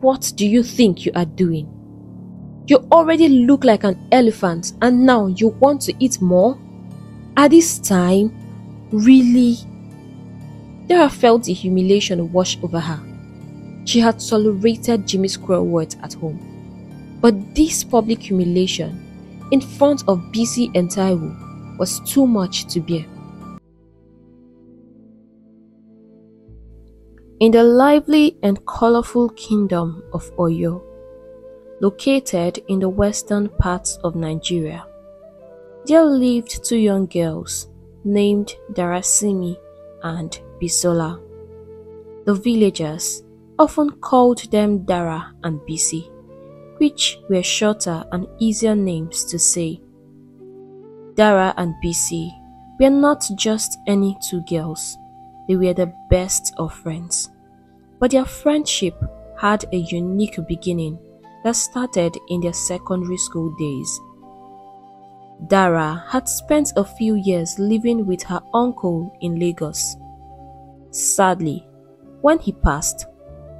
What do you think you are doing? You already look like an elephant and now you want to eat more? At this time? Really? Dara felt the humiliation wash over her. She had tolerated Jimmy's Squirrel words at home. But this public humiliation in front of Bisi and Taiwo was too much to bear. In the lively and colorful kingdom of Oyo, located in the western parts of Nigeria, there lived two young girls named Darasimi and Bisola. The villagers often called them Dara and Bisi, which were shorter and easier names to say. Dara and Bisi were not just any two girls they were the best of friends. But their friendship had a unique beginning that started in their secondary school days. Dara had spent a few years living with her uncle in Lagos. Sadly, when he passed,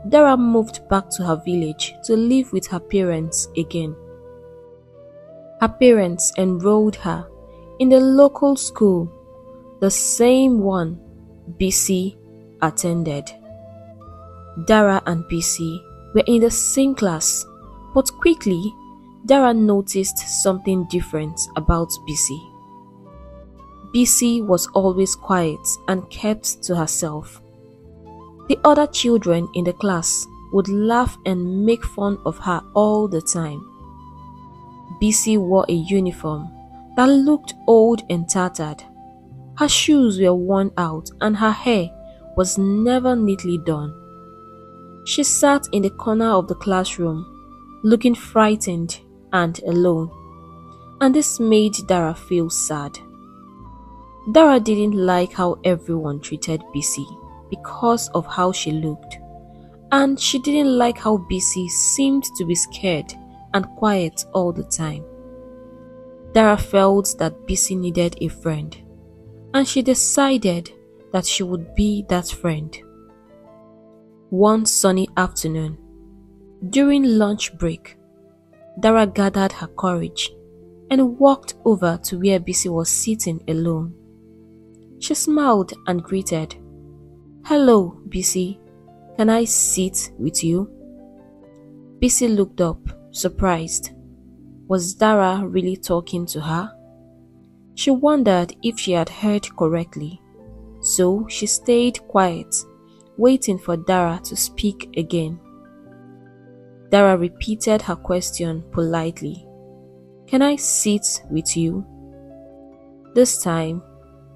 Dara moved back to her village to live with her parents again. Her parents enrolled her in the local school, the same one Bisi attended. Dara and Bisi were in the same class, but quickly Dara noticed something different about Bisi. Bisi was always quiet and kept to herself. The other children in the class would laugh and make fun of her all the time. Bisi wore a uniform that looked old and tattered her shoes were worn out and her hair was never neatly done. She sat in the corner of the classroom, looking frightened and alone, and this made Dara feel sad. Dara didn't like how everyone treated Bisi because of how she looked, and she didn't like how Bisi seemed to be scared and quiet all the time. Dara felt that Bisi needed a friend and she decided that she would be that friend. One sunny afternoon, during lunch break, Dara gathered her courage and walked over to where Bisi was sitting alone. She smiled and greeted, Hello, Bisi. Can I sit with you? Bisi looked up, surprised. Was Dara really talking to her? She wondered if she had heard correctly, so she stayed quiet, waiting for Dara to speak again. Dara repeated her question politely. Can I sit with you? This time,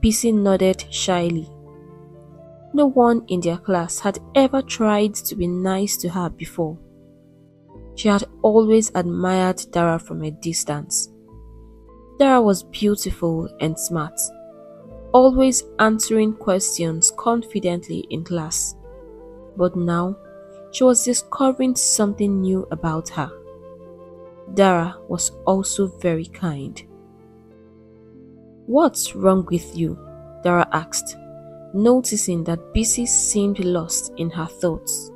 Bisi nodded shyly. No one in their class had ever tried to be nice to her before. She had always admired Dara from a distance. Dara was beautiful and smart, always answering questions confidently in class. But now, she was discovering something new about her. Dara was also very kind. What's wrong with you? Dara asked, noticing that Bisi seemed lost in her thoughts.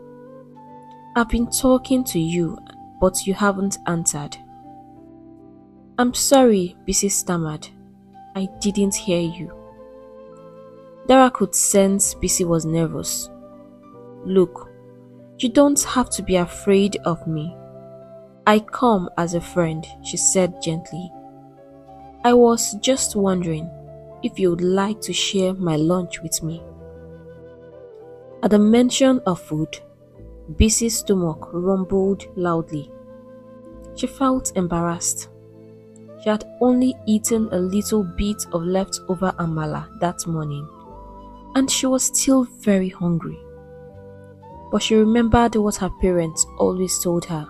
I've been talking to you, but you haven't answered. I'm sorry, Bisi stammered. I didn't hear you. Dara could sense Bisi was nervous. Look, you don't have to be afraid of me. I come as a friend, she said gently. I was just wondering if you would like to share my lunch with me. At the mention of food, Bisi's stomach rumbled loudly. She felt embarrassed. She had only eaten a little bit of leftover amala that morning, and she was still very hungry. But she remembered what her parents always told her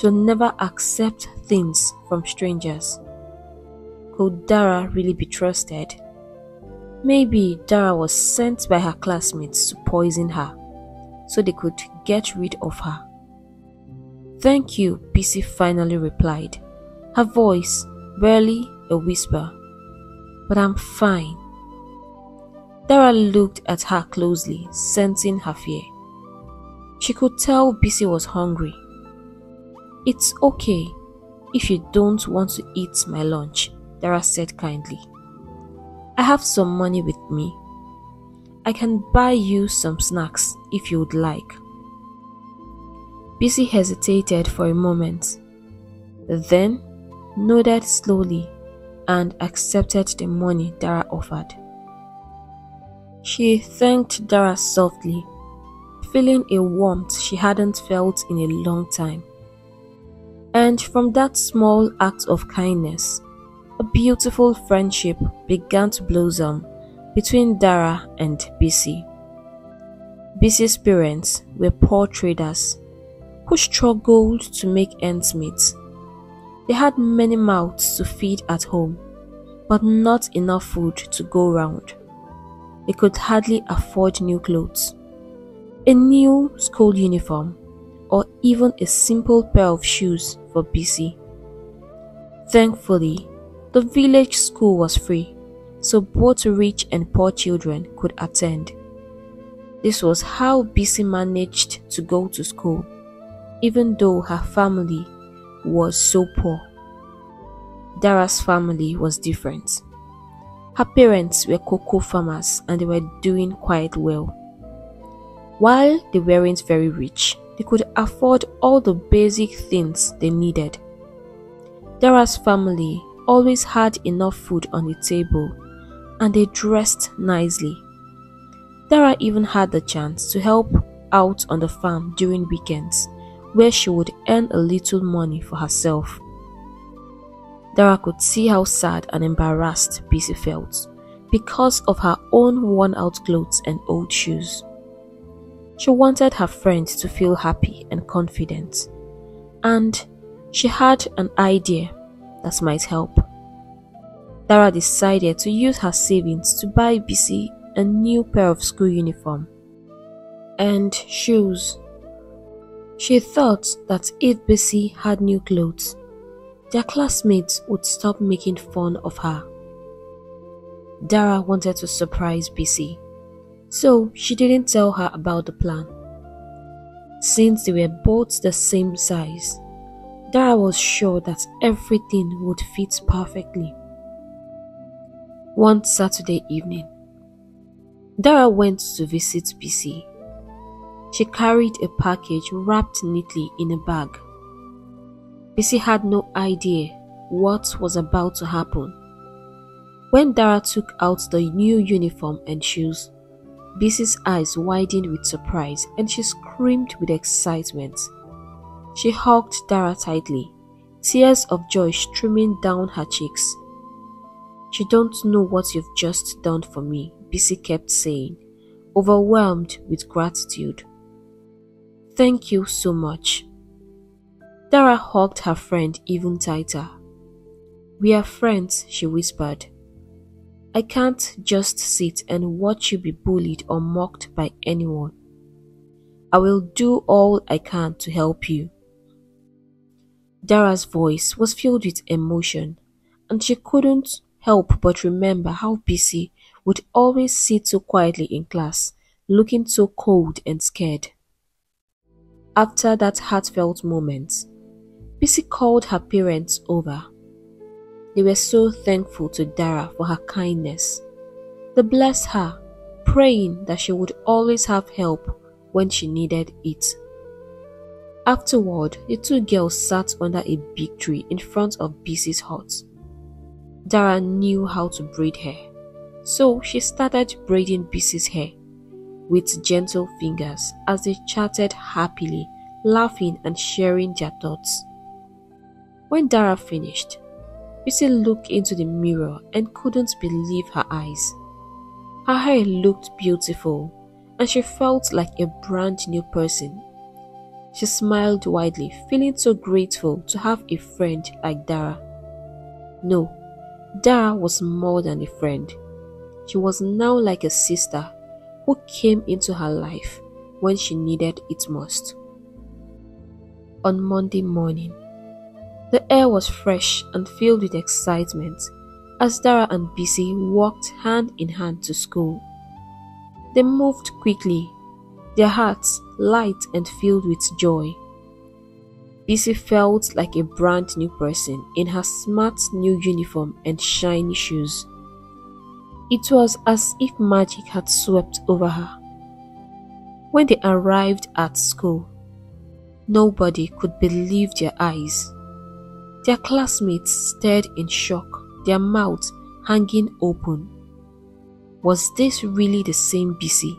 to never accept things from strangers. Could Dara really be trusted? Maybe Dara was sent by her classmates to poison her so they could get rid of her. Thank you, Bisi finally replied her voice barely a whisper. But I'm fine. Dara looked at her closely, sensing her fear. She could tell Bisi was hungry. It's okay if you don't want to eat my lunch, Dara said kindly. I have some money with me. I can buy you some snacks if you would like. Bisi hesitated for a moment, then nodded slowly and accepted the money Dara offered. She thanked Dara softly, feeling a warmth she hadn't felt in a long time. And from that small act of kindness, a beautiful friendship began to blossom between Dara and Bisi. Bisi's parents were poor traders who struggled to make ends meet. They had many mouths to feed at home, but not enough food to go round. They could hardly afford new clothes, a new school uniform, or even a simple pair of shoes for Bisi. Thankfully, the village school was free, so both rich and poor children could attend. This was how Bisi managed to go to school, even though her family was so poor. Dara's family was different. Her parents were cocoa farmers and they were doing quite well. While they weren't very rich, they could afford all the basic things they needed. Dara's family always had enough food on the table and they dressed nicely. Dara even had the chance to help out on the farm during weekends where she would earn a little money for herself. Dara could see how sad and embarrassed Bisi felt because of her own worn out clothes and old shoes. She wanted her friend to feel happy and confident, and she had an idea that might help. Dara decided to use her savings to buy Bisi a new pair of school uniform and shoes she thought that if Bisi had new clothes, their classmates would stop making fun of her. Dara wanted to surprise Bisi, so she didn't tell her about the plan. Since they were both the same size, Dara was sure that everything would fit perfectly. One Saturday evening, Dara went to visit Bisi she carried a package wrapped neatly in a bag. Bisi had no idea what was about to happen. When Dara took out the new uniform and shoes, Bisi's eyes widened with surprise and she screamed with excitement. She hugged Dara tightly, tears of joy streaming down her cheeks. You don't know what you've just done for me, Bisi kept saying, overwhelmed with gratitude. Thank you so much. Dara hugged her friend even tighter. We are friends, she whispered. I can't just sit and watch you be bullied or mocked by anyone. I will do all I can to help you. Dara's voice was filled with emotion, and she couldn't help but remember how Bisi would always sit so quietly in class, looking so cold and scared. After that heartfelt moment, Bisi called her parents over. They were so thankful to Dara for her kindness. They blessed her, praying that she would always have help when she needed it. Afterward, the two girls sat under a big tree in front of Bisi's hut. Dara knew how to braid hair, so she started braiding Bisi's hair with gentle fingers as they chatted happily, laughing and sharing their thoughts. When Dara finished, Bisi looked into the mirror and couldn't believe her eyes. Her hair looked beautiful and she felt like a brand new person. She smiled widely, feeling so grateful to have a friend like Dara. No, Dara was more than a friend. She was now like a sister who came into her life when she needed it most. On Monday morning, the air was fresh and filled with excitement as Dara and Bisi walked hand in hand to school. They moved quickly, their hearts light and filled with joy. Bisi felt like a brand new person in her smart new uniform and shiny shoes. It was as if magic had swept over her. When they arrived at school, nobody could believe their eyes. Their classmates stared in shock, their mouths hanging open. Was this really the same Bisi,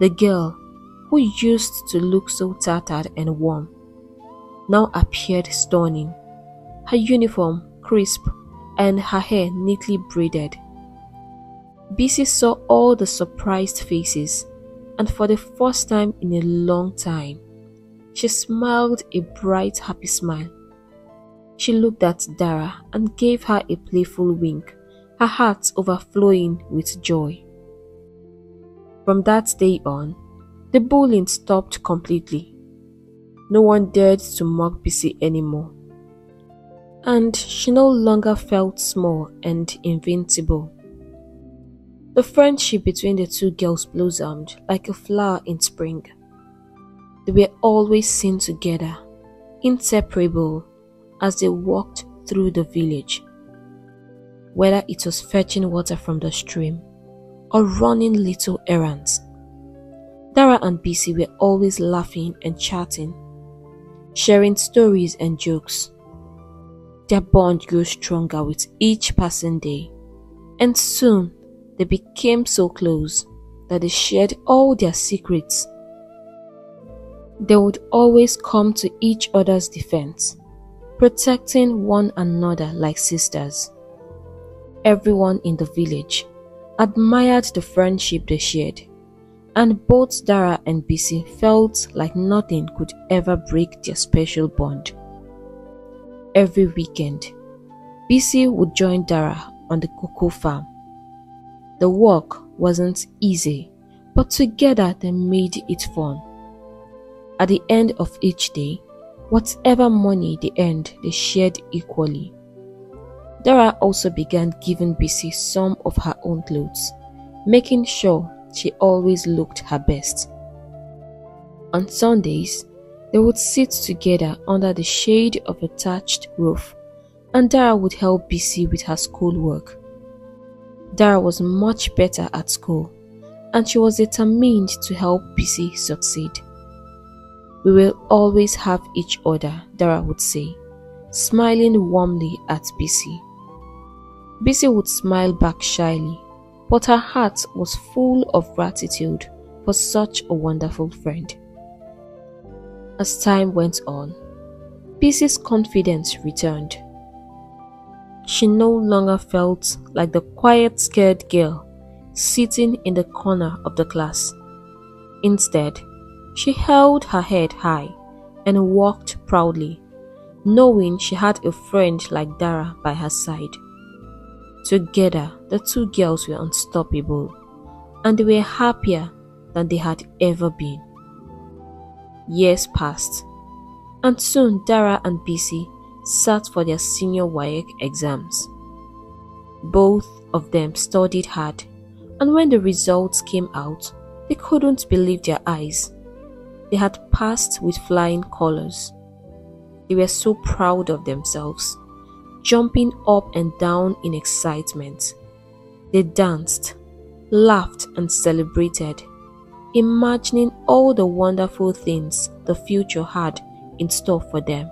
the girl who used to look so tattered and warm? now appeared stunning, her uniform crisp and her hair neatly braided. Bisi saw all the surprised faces, and for the first time in a long time, she smiled a bright, happy smile. She looked at Dara and gave her a playful wink, her heart overflowing with joy. From that day on, the bullying stopped completely no one dared to mock Bisi anymore. And she no longer felt small and invincible. The friendship between the two girls blossomed like a flower in spring. They were always seen together, inseparable, as they walked through the village. Whether it was fetching water from the stream or running little errands, Dara and Bisi were always laughing and chatting sharing stories and jokes. Their bond grew stronger with each passing day, and soon they became so close that they shared all their secrets. They would always come to each other's defense, protecting one another like sisters. Everyone in the village admired the friendship they shared and both Dara and Bisi felt like nothing could ever break their special bond. Every weekend, Bisi would join Dara on the cocoa farm. The work wasn't easy, but together they made it fun. At the end of each day, whatever money they earned, they shared equally. Dara also began giving Bisi some of her own clothes, making sure she always looked her best. On Sundays, they would sit together under the shade of a thatched roof, and Dara would help Bisi with her schoolwork. Dara was much better at school, and she was determined to help Bisi succeed. We will always have each other, Dara would say, smiling warmly at Bisi. Bisi would smile back shyly but her heart was full of gratitude for such a wonderful friend. As time went on, Bisi's confidence returned. She no longer felt like the quiet, scared girl sitting in the corner of the class. Instead, she held her head high and walked proudly, knowing she had a friend like Dara by her side. Together, the two girls were unstoppable, and they were happier than they had ever been. Years passed, and soon Dara and Bisi sat for their senior WAEC exams. Both of them studied hard, and when the results came out, they couldn't believe their eyes. They had passed with flying colors. They were so proud of themselves jumping up and down in excitement. They danced, laughed, and celebrated, imagining all the wonderful things the future had in store for them.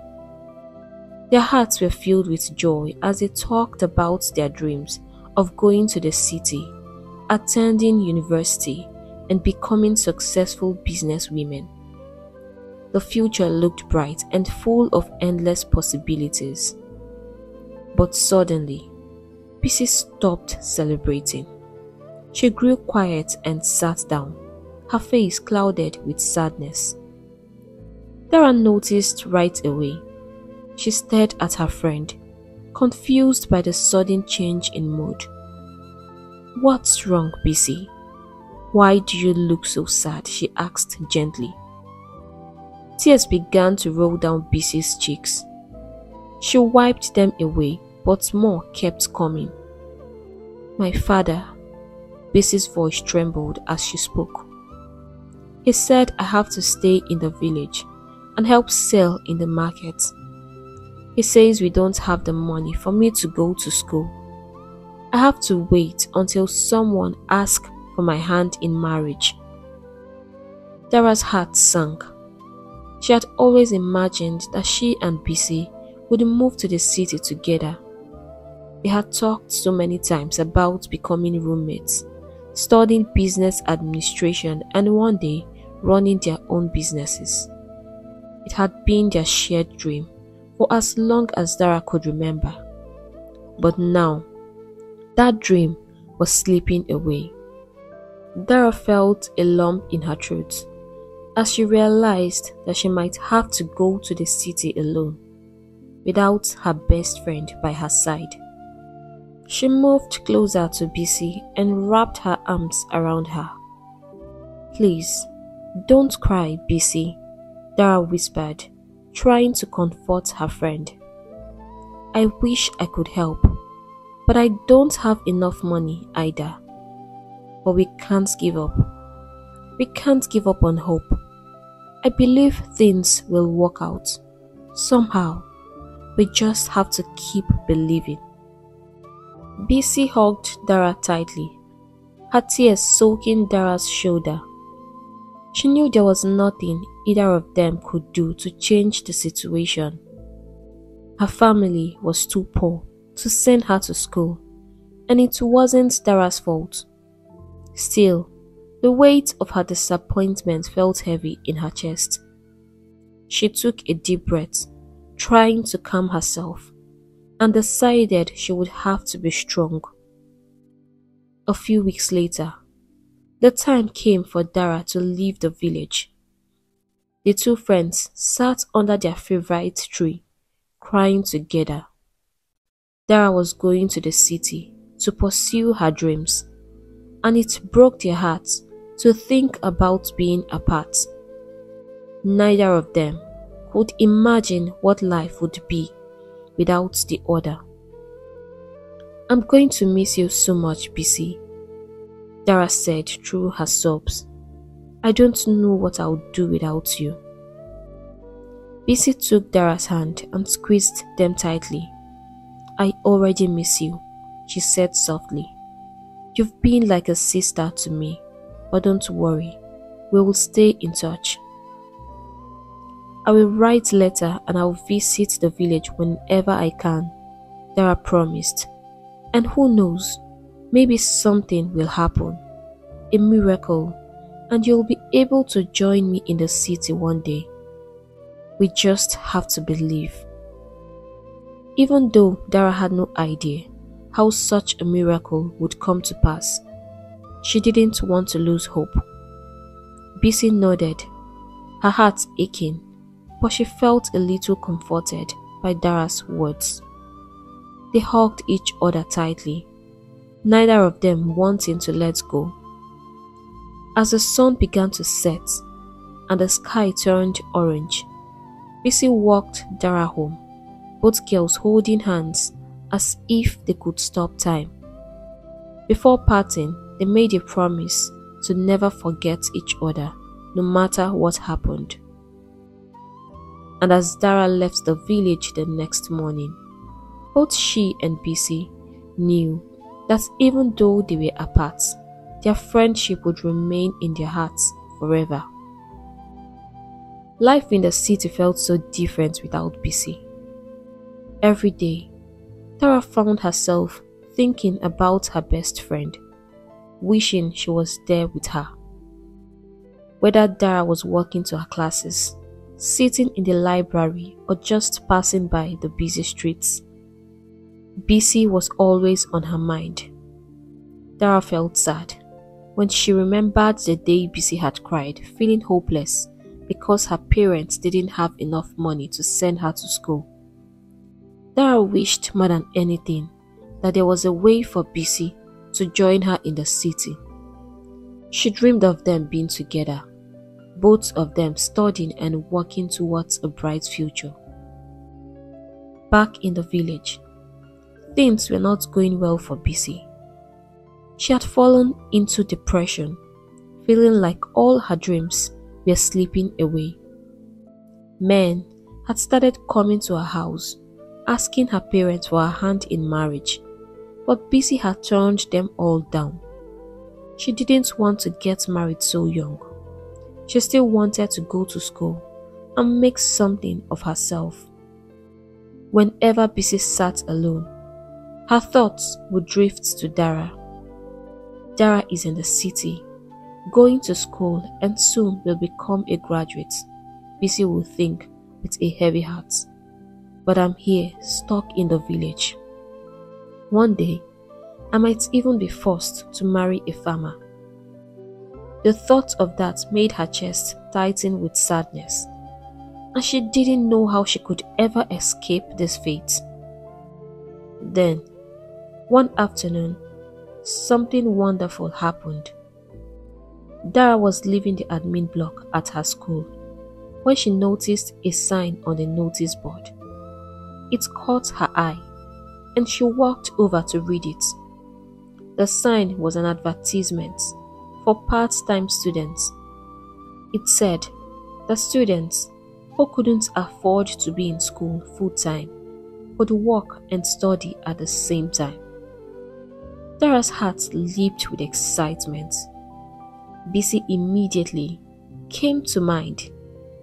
Their hearts were filled with joy as they talked about their dreams of going to the city, attending university, and becoming successful businesswomen. The future looked bright and full of endless possibilities. But suddenly, Bisi stopped celebrating. She grew quiet and sat down, her face clouded with sadness. Dara noticed right away. She stared at her friend, confused by the sudden change in mood. What's wrong, Bisi? Why do you look so sad? she asked gently. Tears began to roll down Bisi's cheeks. She wiped them away but more kept coming. My father, Bisi's voice trembled as she spoke. He said I have to stay in the village and help sell in the market. He says we don't have the money for me to go to school. I have to wait until someone asks for my hand in marriage. Dara's heart sank. She had always imagined that she and Bisi would move to the city together. They had talked so many times about becoming roommates, studying business administration, and one day running their own businesses. It had been their shared dream for as long as Dara could remember. But now, that dream was slipping away. Dara felt a lump in her throat as she realized that she might have to go to the city alone without her best friend by her side. She moved closer to Bisi and wrapped her arms around her. Please, don't cry, Bisi, Dara whispered, trying to comfort her friend. I wish I could help, but I don't have enough money either. But we can't give up. We can't give up on hope. I believe things will work out. Somehow, we just have to keep believing. Bisi hugged Dara tightly, her tears soaking Dara's shoulder. She knew there was nothing either of them could do to change the situation. Her family was too poor to send her to school, and it wasn't Dara's fault. Still, the weight of her disappointment felt heavy in her chest. She took a deep breath, trying to calm herself, and decided she would have to be strong. A few weeks later, the time came for Dara to leave the village. The two friends sat under their favorite tree, crying together. Dara was going to the city to pursue her dreams, and it broke their hearts to think about being apart. Neither of them could imagine what life would be without the other. I'm going to miss you so much, Bisi, Dara said through her sobs. I don't know what I would do without you. Bisi took Dara's hand and squeezed them tightly. I already miss you, she said softly. You've been like a sister to me, but don't worry, we will stay in touch. I will write a letter and I will visit the village whenever I can, Dara promised. And who knows, maybe something will happen, a miracle, and you'll be able to join me in the city one day. We just have to believe. Even though Dara had no idea how such a miracle would come to pass, she didn't want to lose hope. Bisi nodded, her heart aching, but she felt a little comforted by Dara's words. They hugged each other tightly, neither of them wanting to let go. As the sun began to set and the sky turned orange, Bisi walked Dara home, both girls holding hands as if they could stop time. Before parting, they made a promise to never forget each other, no matter what happened. And as Dara left the village the next morning, both she and Bisi knew that even though they were apart, their friendship would remain in their hearts forever. Life in the city felt so different without Bisi. Every day, Dara found herself thinking about her best friend, wishing she was there with her. Whether Dara was walking to her classes, sitting in the library, or just passing by the busy streets, Bisi was always on her mind. Dara felt sad when she remembered the day Bisi had cried, feeling hopeless because her parents didn't have enough money to send her to school. Dara wished more than anything that there was a way for Bisi to join her in the city. She dreamed of them being together, both of them studying and working towards a bright future. Back in the village, things were not going well for Bisi. She had fallen into depression, feeling like all her dreams were slipping away. Men had started coming to her house, asking her parents for her hand in marriage, but Bisi had turned them all down. She didn't want to get married so young. She still wanted to go to school and make something of herself. Whenever Bisi sat alone, her thoughts would drift to Dara. Dara is in the city, going to school and soon will become a graduate. Bisi will think with a heavy heart. But I'm here, stuck in the village. One day, I might even be forced to marry a farmer. The thought of that made her chest tighten with sadness, and she didn't know how she could ever escape this fate. Then, one afternoon, something wonderful happened. Dara was leaving the admin block at her school when she noticed a sign on the notice board. It caught her eye and she walked over to read it. The sign was an advertisement for part-time students. It said that students who couldn't afford to be in school full-time could work and study at the same time. Dara's heart leaped with excitement. Bisi immediately came to mind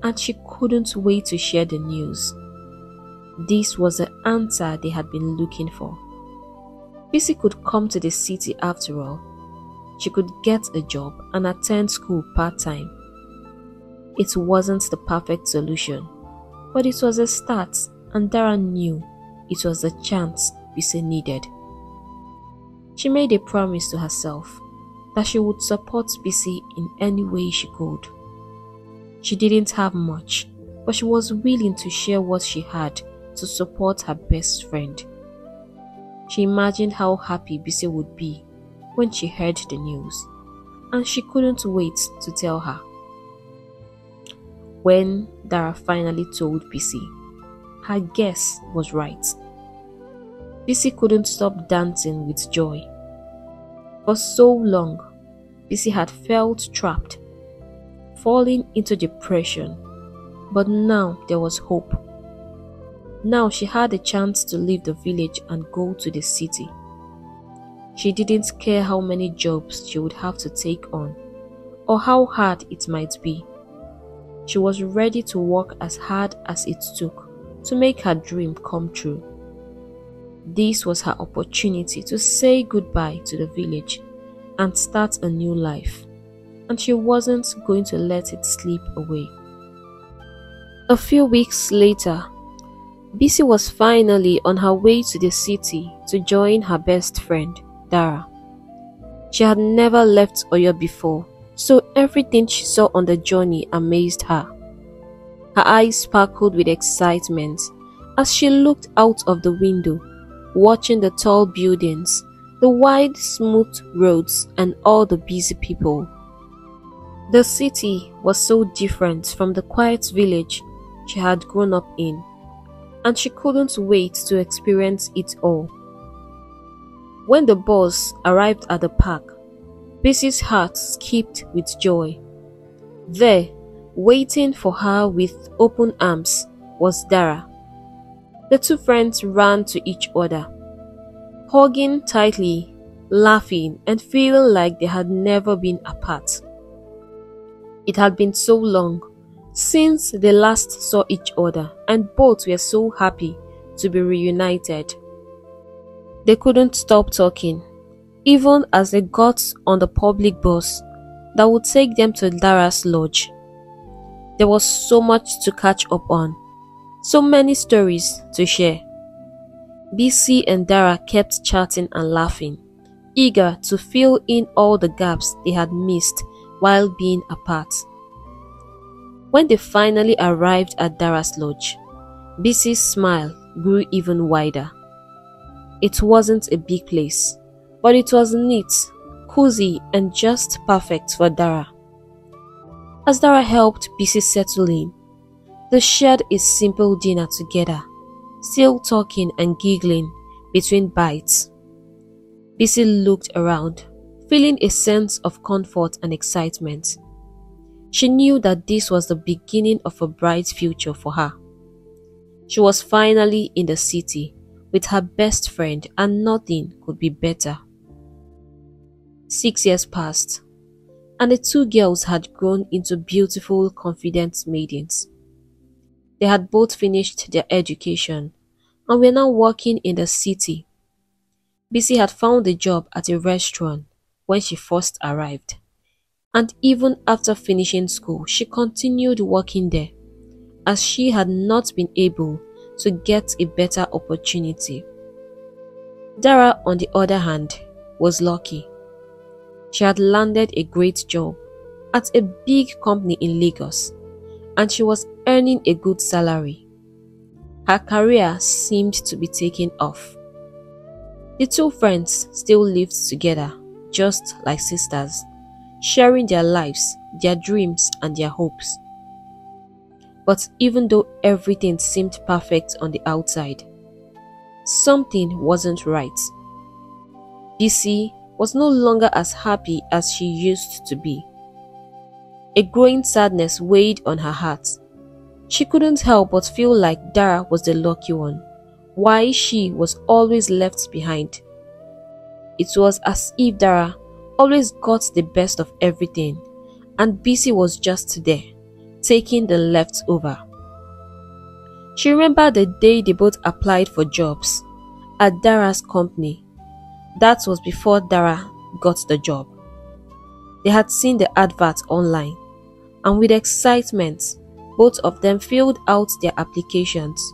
and she couldn't wait to share the news. This was the answer they had been looking for. Bisi could come to the city after all. She could get a job and attend school part-time. It wasn't the perfect solution, but it was a start and Dara knew it was the chance Bisi needed. She made a promise to herself that she would support Bisi in any way she could. She didn't have much, but she was willing to share what she had to support her best friend. She imagined how happy Bisi would be when she heard the news, and she couldn't wait to tell her. When Dara finally told Bisi, her guess was right. Bisi couldn't stop dancing with joy. For so long, Bisi had felt trapped, falling into depression, but now there was hope. Now she had a chance to leave the village and go to the city. She didn't care how many jobs she would have to take on or how hard it might be. She was ready to work as hard as it took to make her dream come true. This was her opportunity to say goodbye to the village and start a new life, and she wasn't going to let it slip away. A few weeks later, Bisi was finally on her way to the city to join her best friend, Dara. She had never left Oyo before, so everything she saw on the journey amazed her. Her eyes sparkled with excitement as she looked out of the window, watching the tall buildings, the wide, smooth roads, and all the busy people. The city was so different from the quiet village she had grown up in and she couldn't wait to experience it all. When the bus arrived at the park, Bisi's heart skipped with joy. There, waiting for her with open arms, was Dara. The two friends ran to each other, hugging tightly, laughing, and feeling like they had never been apart. It had been so long since they last saw each other and both were so happy to be reunited. They couldn't stop talking, even as they got on the public bus that would take them to Dara's lodge. There was so much to catch up on, so many stories to share. Bisi and Dara kept chatting and laughing, eager to fill in all the gaps they had missed while being apart. When they finally arrived at Dara's lodge, Bisi's smile grew even wider. It wasn't a big place, but it was neat, cozy, and just perfect for Dara. As Dara helped Bisi settle in, they shared a simple dinner together, still talking and giggling between bites. Bisi looked around, feeling a sense of comfort and excitement. She knew that this was the beginning of a bright future for her. She was finally in the city with her best friend and nothing could be better. Six years passed and the two girls had grown into beautiful, confident maidens. They had both finished their education and were now working in the city. Bisi had found a job at a restaurant when she first arrived. And even after finishing school, she continued working there as she had not been able to get a better opportunity. Dara, on the other hand, was lucky. She had landed a great job at a big company in Lagos and she was earning a good salary. Her career seemed to be taking off. The two friends still lived together, just like sisters, sharing their lives, their dreams, and their hopes. But even though everything seemed perfect on the outside, something wasn't right. Bisi was no longer as happy as she used to be. A growing sadness weighed on her heart. She couldn't help but feel like Dara was the lucky one, why she was always left behind. It was as if Dara always got the best of everything, and Bisi was just there, taking the leftover. She remembered the day they both applied for jobs at Dara's company that was before Dara got the job. They had seen the advert online, and with excitement, both of them filled out their applications.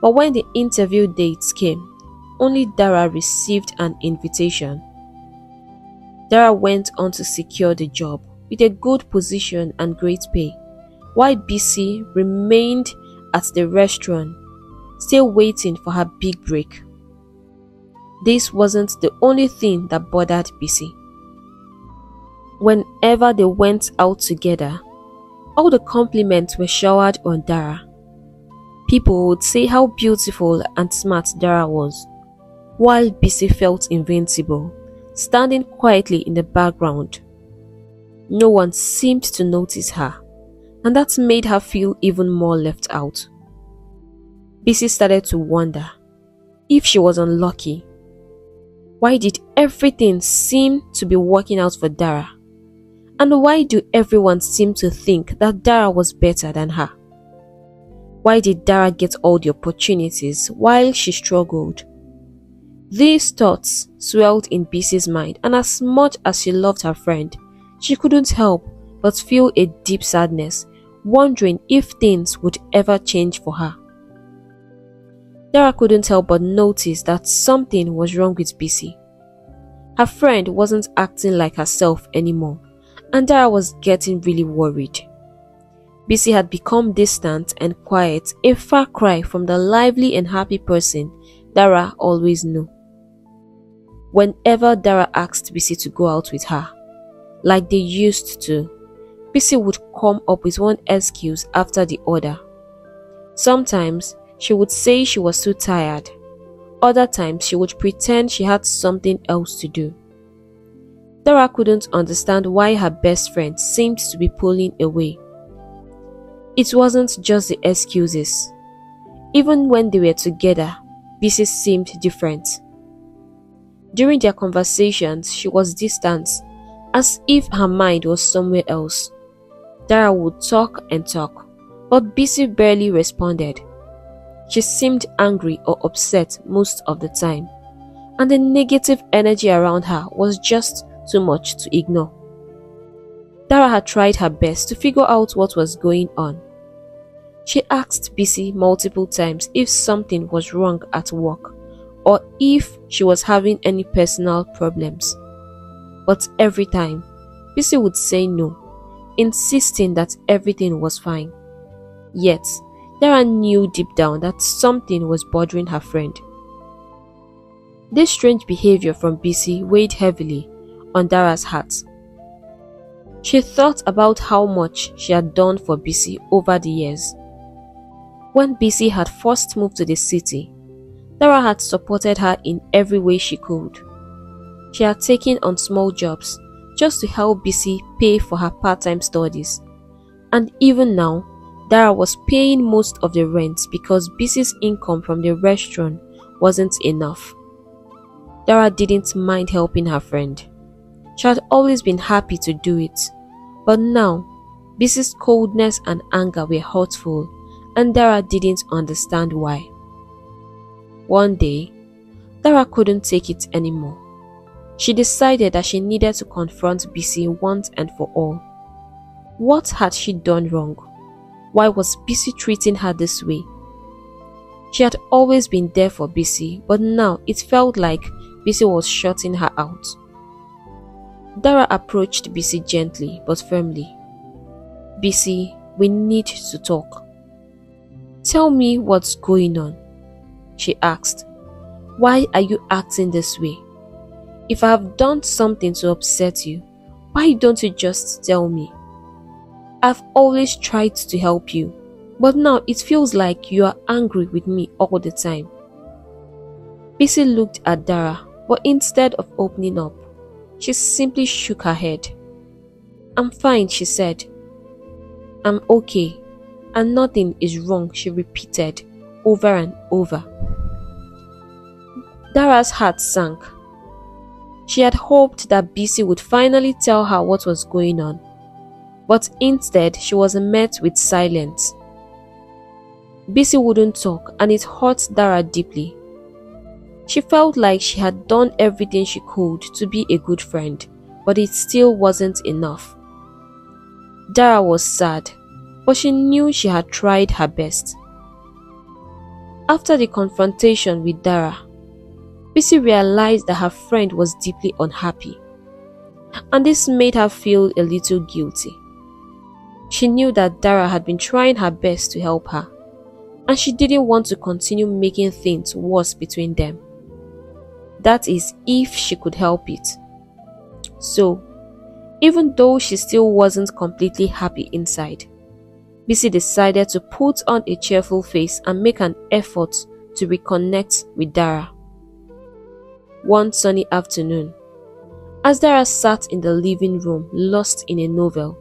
But when the interview dates came, only Dara received an invitation. Dara went on to secure the job with a good position and great pay, while Bisi remained at the restaurant, still waiting for her big break. This wasn't the only thing that bothered Bisi. Whenever they went out together, all the compliments were showered on Dara. People would say how beautiful and smart Dara was, while Bisi felt invincible, standing quietly in the background. No one seemed to notice her, and that made her feel even more left out. Bisi started to wonder if she was unlucky why did everything seem to be working out for Dara? And why do everyone seem to think that Dara was better than her? Why did Dara get all the opportunities while she struggled? These thoughts swelled in Bisi's mind, and as much as she loved her friend, she couldn't help but feel a deep sadness, wondering if things would ever change for her. Dara couldn't help but notice that something was wrong with Bisi. Her friend wasn't acting like herself anymore, and Dara was getting really worried. Bisi had become distant and quiet, a far cry from the lively and happy person Dara always knew. Whenever Dara asked Bisi to go out with her, like they used to, Bisi would come up with one excuse after the other. Sometimes she would say she was too tired. Other times she would pretend she had something else to do. Dara couldn't understand why her best friend seemed to be pulling away. It wasn't just the excuses. Even when they were together, Bisi seemed different. During their conversations, she was distant, as if her mind was somewhere else. Dara would talk and talk, but Bisi barely responded. She seemed angry or upset most of the time, and the negative energy around her was just too much to ignore. Dara had tried her best to figure out what was going on. She asked Bisi multiple times if something was wrong at work or if she was having any personal problems. But every time, Bisi would say no, insisting that everything was fine. Yet, Dara knew deep down that something was bothering her friend. This strange behavior from Bisi weighed heavily on Dara's heart. She thought about how much she had done for Bisi over the years. When Bisi had first moved to the city, Dara had supported her in every way she could. She had taken on small jobs just to help Bisi pay for her part-time studies. And even now, Dara was paying most of the rent because Bisi's income from the restaurant wasn't enough. Dara didn't mind helping her friend. She had always been happy to do it. But now, Bisi's coldness and anger were hurtful and Dara didn't understand why. One day, Dara couldn't take it anymore. She decided that she needed to confront Bisi once and for all. What had she done wrong? Why was Bisi treating her this way? She had always been there for Bisi, but now it felt like Bisi was shutting her out. Dara approached Bisi gently but firmly. Bisi, we need to talk. Tell me what's going on, she asked. Why are you acting this way? If I have done something to upset you, why don't you just tell me? I've always tried to help you, but now it feels like you are angry with me all the time. Bisi looked at Dara, but instead of opening up, she simply shook her head. I'm fine, she said. I'm okay, and nothing is wrong, she repeated over and over. Dara's heart sank she had hoped that Bisi would finally tell her what was going on, but instead she was met with silence. Bisi wouldn't talk and it hurt Dara deeply. She felt like she had done everything she could to be a good friend, but it still wasn't enough. Dara was sad, but she knew she had tried her best. After the confrontation with Dara, Bisi realized that her friend was deeply unhappy, and this made her feel a little guilty. She knew that Dara had been trying her best to help her, and she didn't want to continue making things worse between them. That is, if she could help it. So, even though she still wasn't completely happy inside, Bisi decided to put on a cheerful face and make an effort to reconnect with Dara one sunny afternoon, as Dara sat in the living room lost in a novel.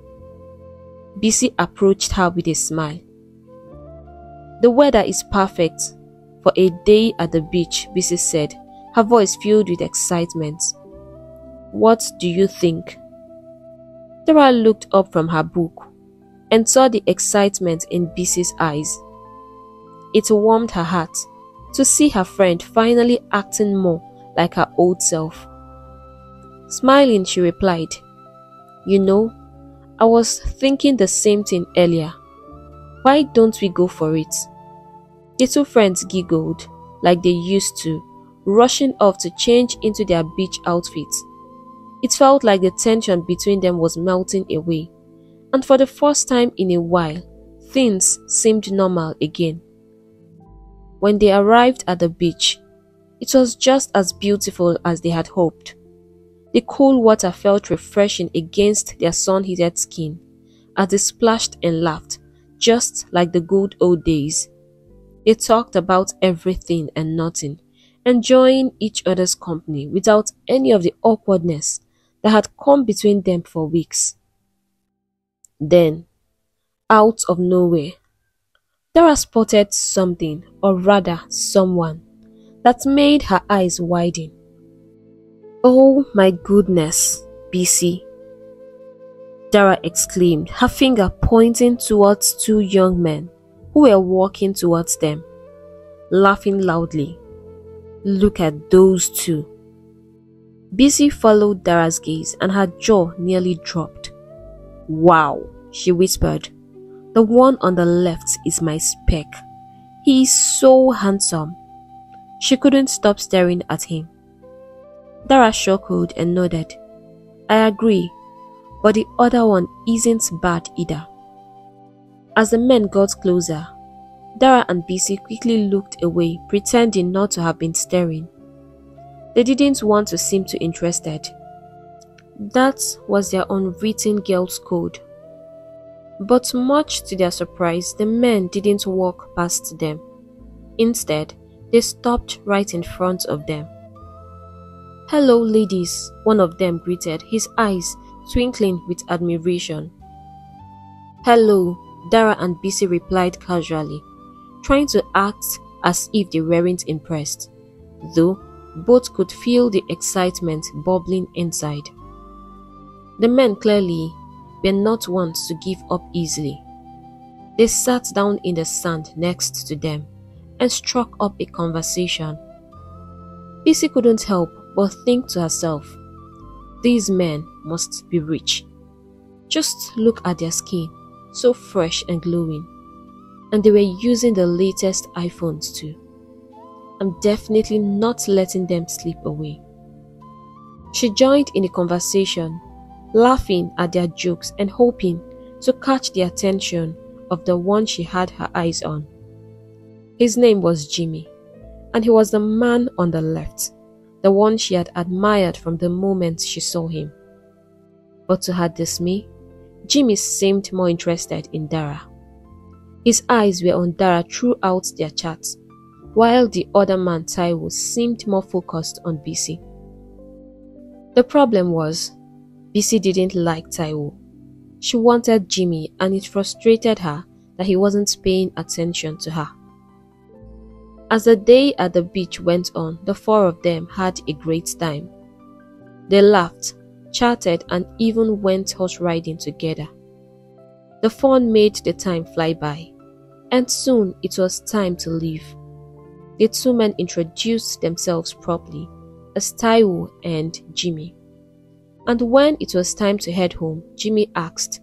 Bisi approached her with a smile. The weather is perfect for a day at the beach, Bisi said, her voice filled with excitement. What do you think? Dara looked up from her book and saw the excitement in Bisi's eyes. It warmed her heart to see her friend finally acting more like her old self. Smiling, she replied, You know, I was thinking the same thing earlier. Why don't we go for it? The two friends giggled like they used to, rushing off to change into their beach outfits. It felt like the tension between them was melting away, and for the first time in a while, things seemed normal again. When they arrived at the beach, it was just as beautiful as they had hoped. The cool water felt refreshing against their sun-heated skin as they splashed and laughed, just like the good old days. They talked about everything and nothing, enjoying each other's company without any of the awkwardness that had come between them for weeks. Then, out of nowhere, Dara spotted something, or rather someone, that made her eyes widen. Oh my goodness, Bisi. Dara exclaimed, her finger pointing towards two young men who were walking towards them, laughing loudly. Look at those two. Bisi followed Dara's gaze and her jaw nearly dropped. Wow, she whispered. The one on the left is my spec. He is so handsome. She couldn't stop staring at him. Dara chuckled and nodded. I agree, but the other one isn't bad either. As the men got closer, Dara and Bisi quickly looked away, pretending not to have been staring. They didn't want to seem too interested. That was their unwritten girl's code. But much to their surprise, the men didn't walk past them. Instead, they stopped right in front of them. Hello, ladies, one of them greeted, his eyes twinkling with admiration. Hello, Dara and Bisi replied casually, trying to act as if they weren't impressed, though both could feel the excitement bubbling inside. The men clearly were not ones to give up easily. They sat down in the sand next to them and struck up a conversation. Bisi couldn't help but think to herself, these men must be rich. Just look at their skin, so fresh and glowing. And they were using the latest iPhones too. I'm definitely not letting them slip away. She joined in the conversation, laughing at their jokes and hoping to catch the attention of the one she had her eyes on. His name was Jimmy, and he was the man on the left, the one she had admired from the moment she saw him. But to her dismay, Jimmy seemed more interested in Dara. His eyes were on Dara throughout their chat, while the other man, Taiwo, seemed more focused on Bisi. The problem was, Bisi didn't like Taiwo. She wanted Jimmy and it frustrated her that he wasn't paying attention to her. As the day at the beach went on, the four of them had a great time. They laughed, chatted, and even went horse riding together. The fun made the time fly by, and soon it was time to leave. The two men introduced themselves properly as Taiwo and Jimmy. And when it was time to head home, Jimmy asked,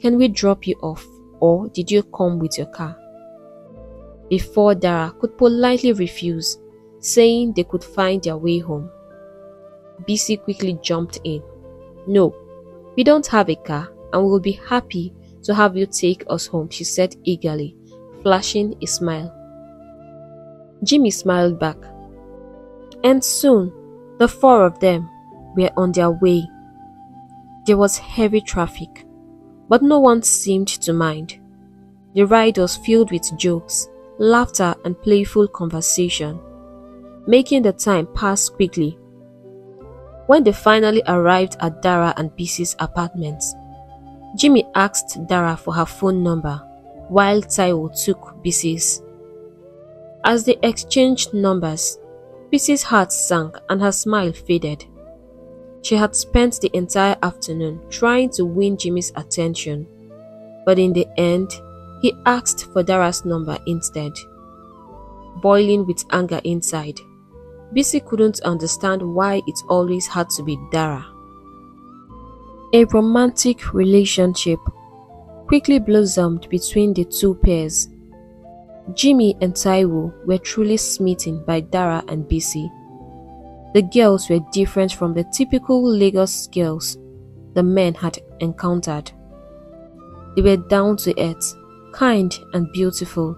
Can we drop you off, or did you come with your car? before Dara could politely refuse, saying they could find their way home. Bisi quickly jumped in. No, we don't have a car and we'll be happy to have you take us home, she said eagerly, flashing a smile. Jimmy smiled back. And soon, the four of them were on their way. There was heavy traffic, but no one seemed to mind. The ride was filled with jokes laughter, and playful conversation, making the time pass quickly. When they finally arrived at Dara and Bisi's apartments, Jimmy asked Dara for her phone number while Taiwo took Bisi's. As they exchanged numbers, Bisi's heart sank and her smile faded. She had spent the entire afternoon trying to win Jimmy's attention, but in the end, he asked for Dara's number instead. Boiling with anger inside, Bisi couldn't understand why it always had to be Dara. A romantic relationship quickly blossomed between the two pairs. Jimmy and Taiwo were truly smitten by Dara and Bisi. The girls were different from the typical Lagos girls the men had encountered. They were down to earth, kind and beautiful,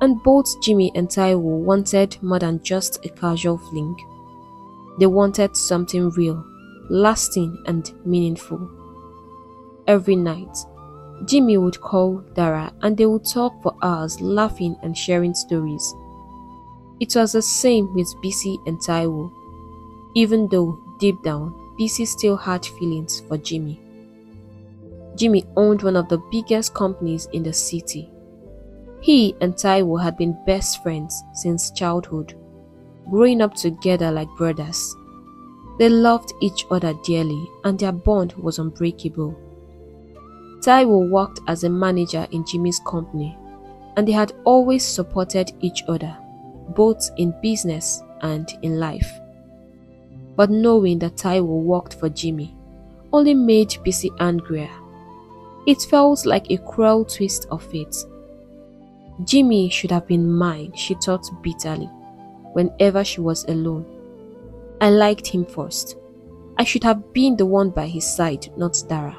and both Jimmy and Taiwo wanted more than just a casual fling. They wanted something real, lasting and meaningful. Every night, Jimmy would call Dara and they would talk for hours laughing and sharing stories. It was the same with Bisi and Taiwo, even though deep down, Bisi still had feelings for Jimmy. Jimmy owned one of the biggest companies in the city. He and Taiwo had been best friends since childhood, growing up together like brothers. They loved each other dearly and their bond was unbreakable. Taiwo worked as a manager in Jimmy's company and they had always supported each other, both in business and in life. But knowing that Taiwo worked for Jimmy only made Bisi angrier it felt like a cruel twist of fate. Jimmy should have been mine, she thought bitterly, whenever she was alone. I liked him first. I should have been the one by his side, not Dara.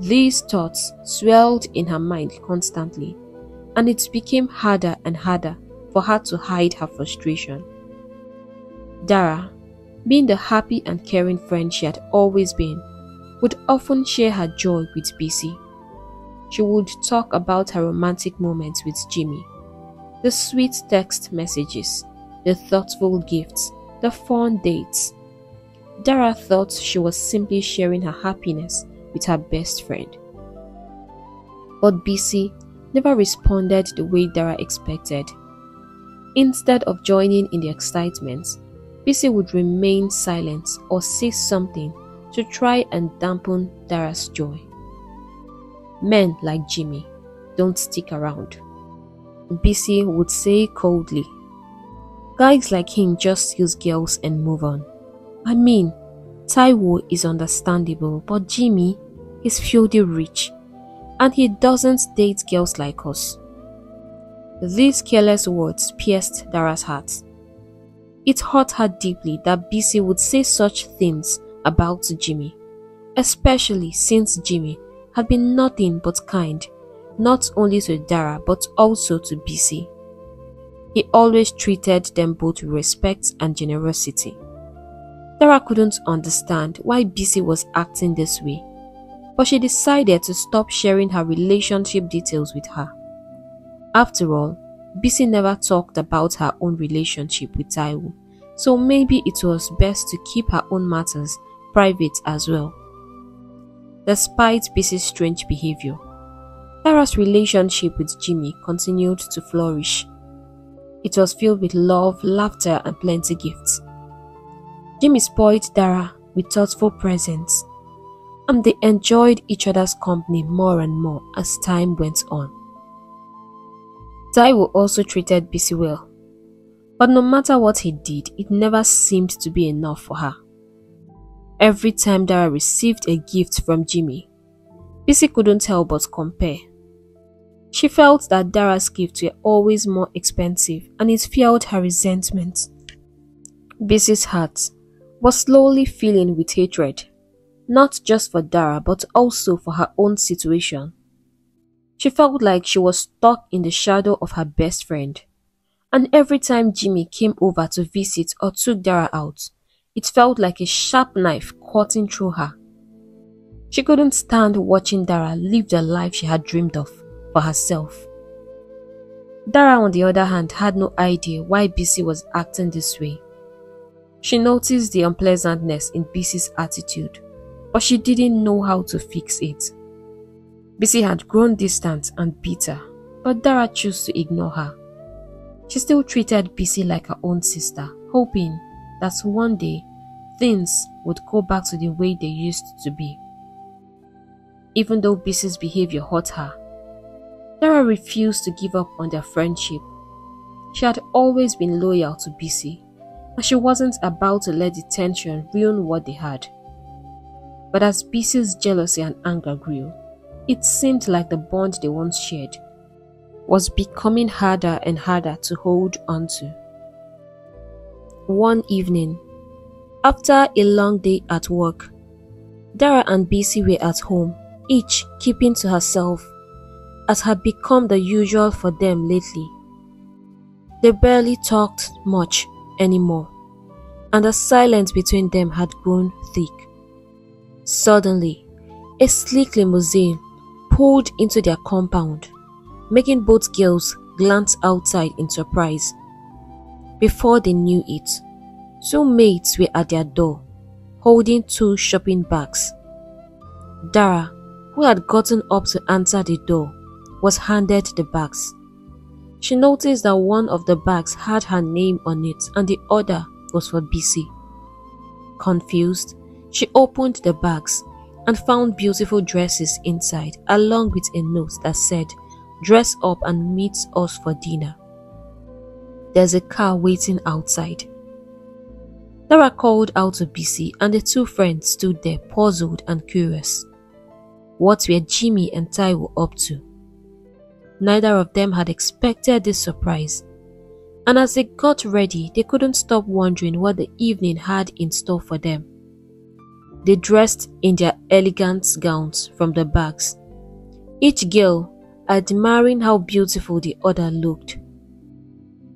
These thoughts swelled in her mind constantly, and it became harder and harder for her to hide her frustration. Dara, being the happy and caring friend she had always been, would often share her joy with Bisi. She would talk about her romantic moments with Jimmy, the sweet text messages, the thoughtful gifts, the fun dates. Dara thought she was simply sharing her happiness with her best friend. But Bisi never responded the way Dara expected. Instead of joining in the excitement, Bisi would remain silent or say something to try and dampen Dara's joy. Men like Jimmy don't stick around. Bisi would say coldly. Guys like him just use girls and move on. I mean, Taiwo is understandable, but Jimmy is filthy rich and he doesn't date girls like us. These careless words pierced Dara's heart. It hurt her deeply that Bisi would say such things about Jimmy, especially since Jimmy had been nothing but kind, not only to Dara but also to Bisi. He always treated them both with respect and generosity. Dara couldn't understand why Bisi was acting this way, but she decided to stop sharing her relationship details with her. After all, Bisi never talked about her own relationship with Taiwo, so maybe it was best to keep her own matters private as well. Despite Bisi's strange behavior, Dara's relationship with Jimmy continued to flourish. It was filled with love, laughter, and plenty gifts. Jimmy spoiled Dara with thoughtful presents, and they enjoyed each other's company more and more as time went on. Taiwo also treated Bisi well, but no matter what he did, it never seemed to be enough for her. Every time Dara received a gift from Jimmy, Bisi couldn't help but compare. She felt that Dara's gifts were always more expensive and it fueled her resentment. Bisi's heart was slowly filling with hatred, not just for Dara but also for her own situation. She felt like she was stuck in the shadow of her best friend. And every time Jimmy came over to visit or took Dara out, it felt like a sharp knife cutting through her. She couldn't stand watching Dara live the life she had dreamed of for herself. Dara, on the other hand, had no idea why Bisi was acting this way. She noticed the unpleasantness in Bisi's attitude, but she didn't know how to fix it. Bisi had grown distant and bitter, but Dara chose to ignore her. She still treated Bisi like her own sister, hoping that one day things would go back to the way they used to be. Even though Bisi's behavior hurt her, Dara refused to give up on their friendship. She had always been loyal to Bisi, and she wasn't about to let the tension ruin what they had. But as Bisi's jealousy and anger grew, it seemed like the bond they once shared was becoming harder and harder to hold onto. One evening, after a long day at work, Dara and Bisi were at home, each keeping to herself, as had become the usual for them lately. They barely talked much anymore, and the silence between them had grown thick. Suddenly, a sleek limousine pulled into their compound, making both girls glance outside in surprise. Before they knew it, two maids were at their door, holding two shopping bags. Dara, who had gotten up to answer the door, was handed the bags. She noticed that one of the bags had her name on it and the other was for Bisi. Confused, she opened the bags and found beautiful dresses inside, along with a note that said, Dress up and meet us for dinner. There's a car waiting outside. Dara called out to Bisi, and the two friends stood there puzzled and curious. What were Jimmy and Taiwo up to? Neither of them had expected this surprise, and as they got ready, they couldn't stop wondering what the evening had in store for them. They dressed in their elegant gowns from the bags, each girl admiring how beautiful the other looked.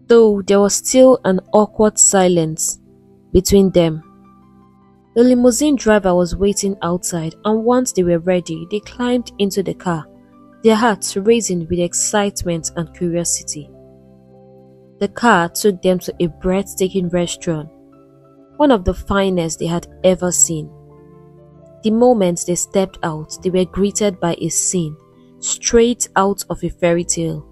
Though there was still an awkward silence between them. The limousine driver was waiting outside, and once they were ready, they climbed into the car, their hearts racing with excitement and curiosity. The car took them to a breathtaking restaurant one of the finest they had ever seen. The moment they stepped out, they were greeted by a scene straight out of a fairy tale.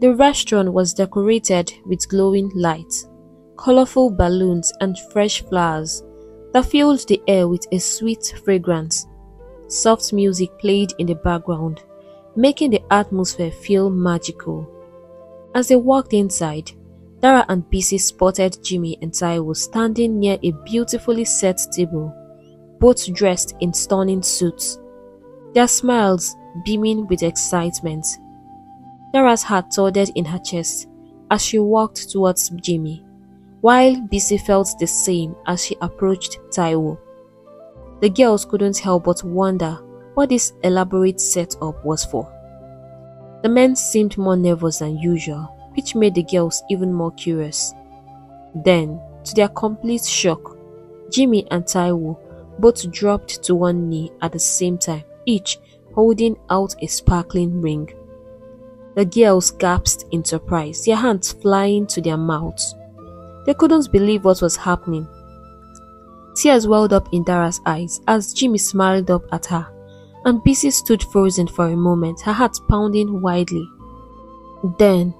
The restaurant was decorated with glowing lights, colorful balloons, and fresh flowers that filled the air with a sweet fragrance. Soft music played in the background, making the atmosphere feel magical. As they walked inside, Dara and Bisi spotted Jimmy and Taiwo standing near a beautifully set table, both dressed in stunning suits, their smiles beaming with excitement. Dara's heart thudded in her chest as she walked towards Jimmy, while Bisi felt the same as she approached Taiwo. The girls couldn't help but wonder what this elaborate setup was for. The men seemed more nervous than usual, which made the girls even more curious. Then, to their complete shock, Jimmy and Taiwo both dropped to one knee at the same time, each holding out a sparkling ring. The girls gasped in surprise, their hands flying to their mouths. They couldn't believe what was happening. Tears welled up in Dara's eyes as Jimmy smiled up at her, and Bisi stood frozen for a moment, her heart pounding wildly. Then,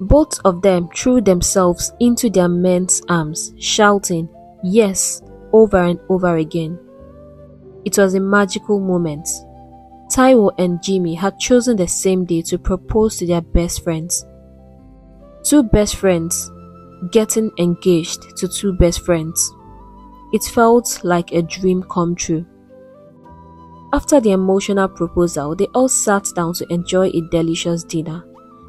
both of them threw themselves into their men's arms, shouting, Yes, over and over again. It was a magical moment. Taiwo and Jimmy had chosen the same day to propose to their best friends. Two best friends getting engaged to two best friends. It felt like a dream come true. After the emotional proposal, they all sat down to enjoy a delicious dinner.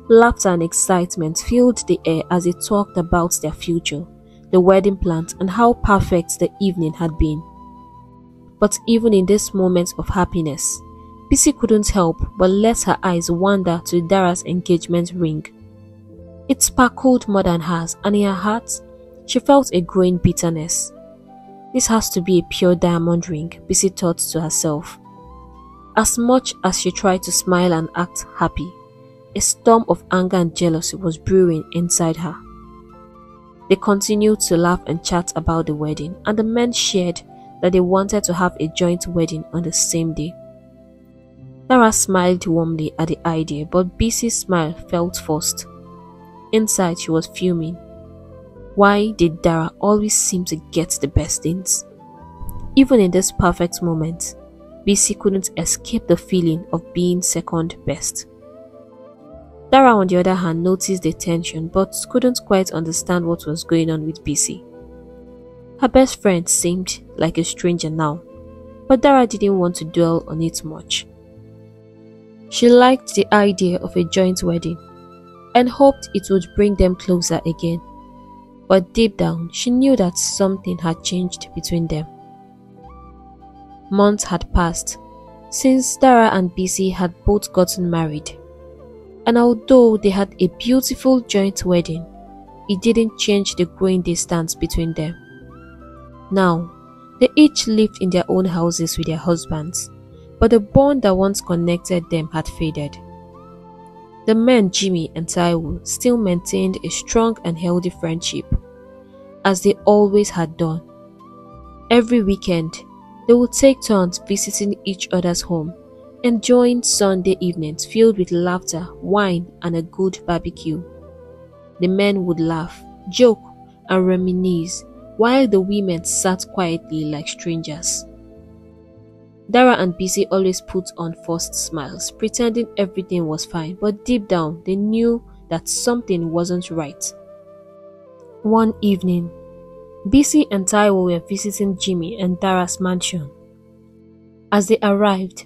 Laughter and excitement filled the air as they talked about their future, the wedding plans, and how perfect the evening had been. But even in this moment of happiness, Bisi couldn't help but let her eyes wander to Dara's engagement ring. It sparkled more than hers, and in her heart, she felt a growing bitterness. This has to be a pure diamond ring, Bisi thought to herself. As much as she tried to smile and act happy, a storm of anger and jealousy was brewing inside her. They continued to laugh and chat about the wedding, and the men shared that they wanted to have a joint wedding on the same day. Dara smiled warmly at the idea, but Bisi's smile felt forced. Inside, she was fuming. Why did Dara always seem to get the best things? Even in this perfect moment, Bisi couldn't escape the feeling of being second best. Dara, on the other hand, noticed the tension but couldn't quite understand what was going on with Bisi. Her best friend seemed like a stranger now, but Dara didn't want to dwell on it much. She liked the idea of a joint wedding and hoped it would bring them closer again. But deep down, she knew that something had changed between them. Months had passed since Dara and Bisi had both gotten married. And although they had a beautiful joint wedding, it didn't change the growing distance between them. Now, they each lived in their own houses with their husbands, but the bond that once connected them had faded. The men Jimmy and Taiwo still maintained a strong and healthy friendship, as they always had done. Every weekend, they would take turns visiting each other's home, enjoying Sunday evenings filled with laughter, wine, and a good barbecue. The men would laugh, joke, and reminisce, while the women sat quietly like strangers. Dara and Bisi always put on forced smiles, pretending everything was fine, but deep down they knew that something wasn't right. One evening, Bisi and Taiwo were visiting Jimmy and Dara's mansion. As they arrived,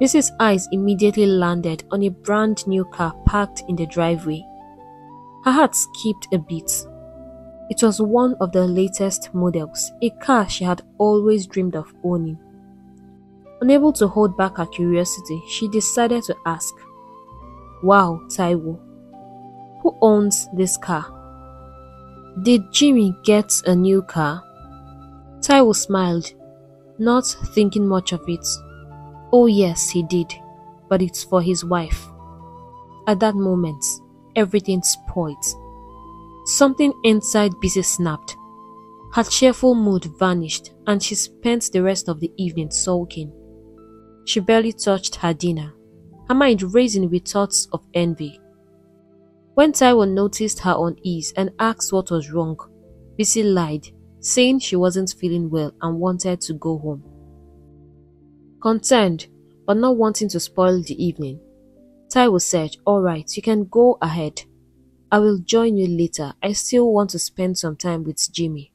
Bisi's eyes immediately landed on a brand new car parked in the driveway. Her heart skipped a beat. It was one of the latest models, a car she had always dreamed of owning. Unable to hold back her curiosity, she decided to ask, Wow, Taiwo, who owns this car? Did Jimmy get a new car? Taiwo smiled, not thinking much of it. Oh yes, he did, but it's for his wife. At that moment, everything spoiled. Something inside Bisi snapped. Her cheerful mood vanished and she spent the rest of the evening sulking. She barely touched her dinner, her mind racing with thoughts of envy. When Taiwo noticed her unease and asked what was wrong, Bisi lied, saying she wasn't feeling well and wanted to go home. Concerned, but not wanting to spoil the evening, Taiwo said, Alright, you can go ahead. I will join you later. I still want to spend some time with Jimmy.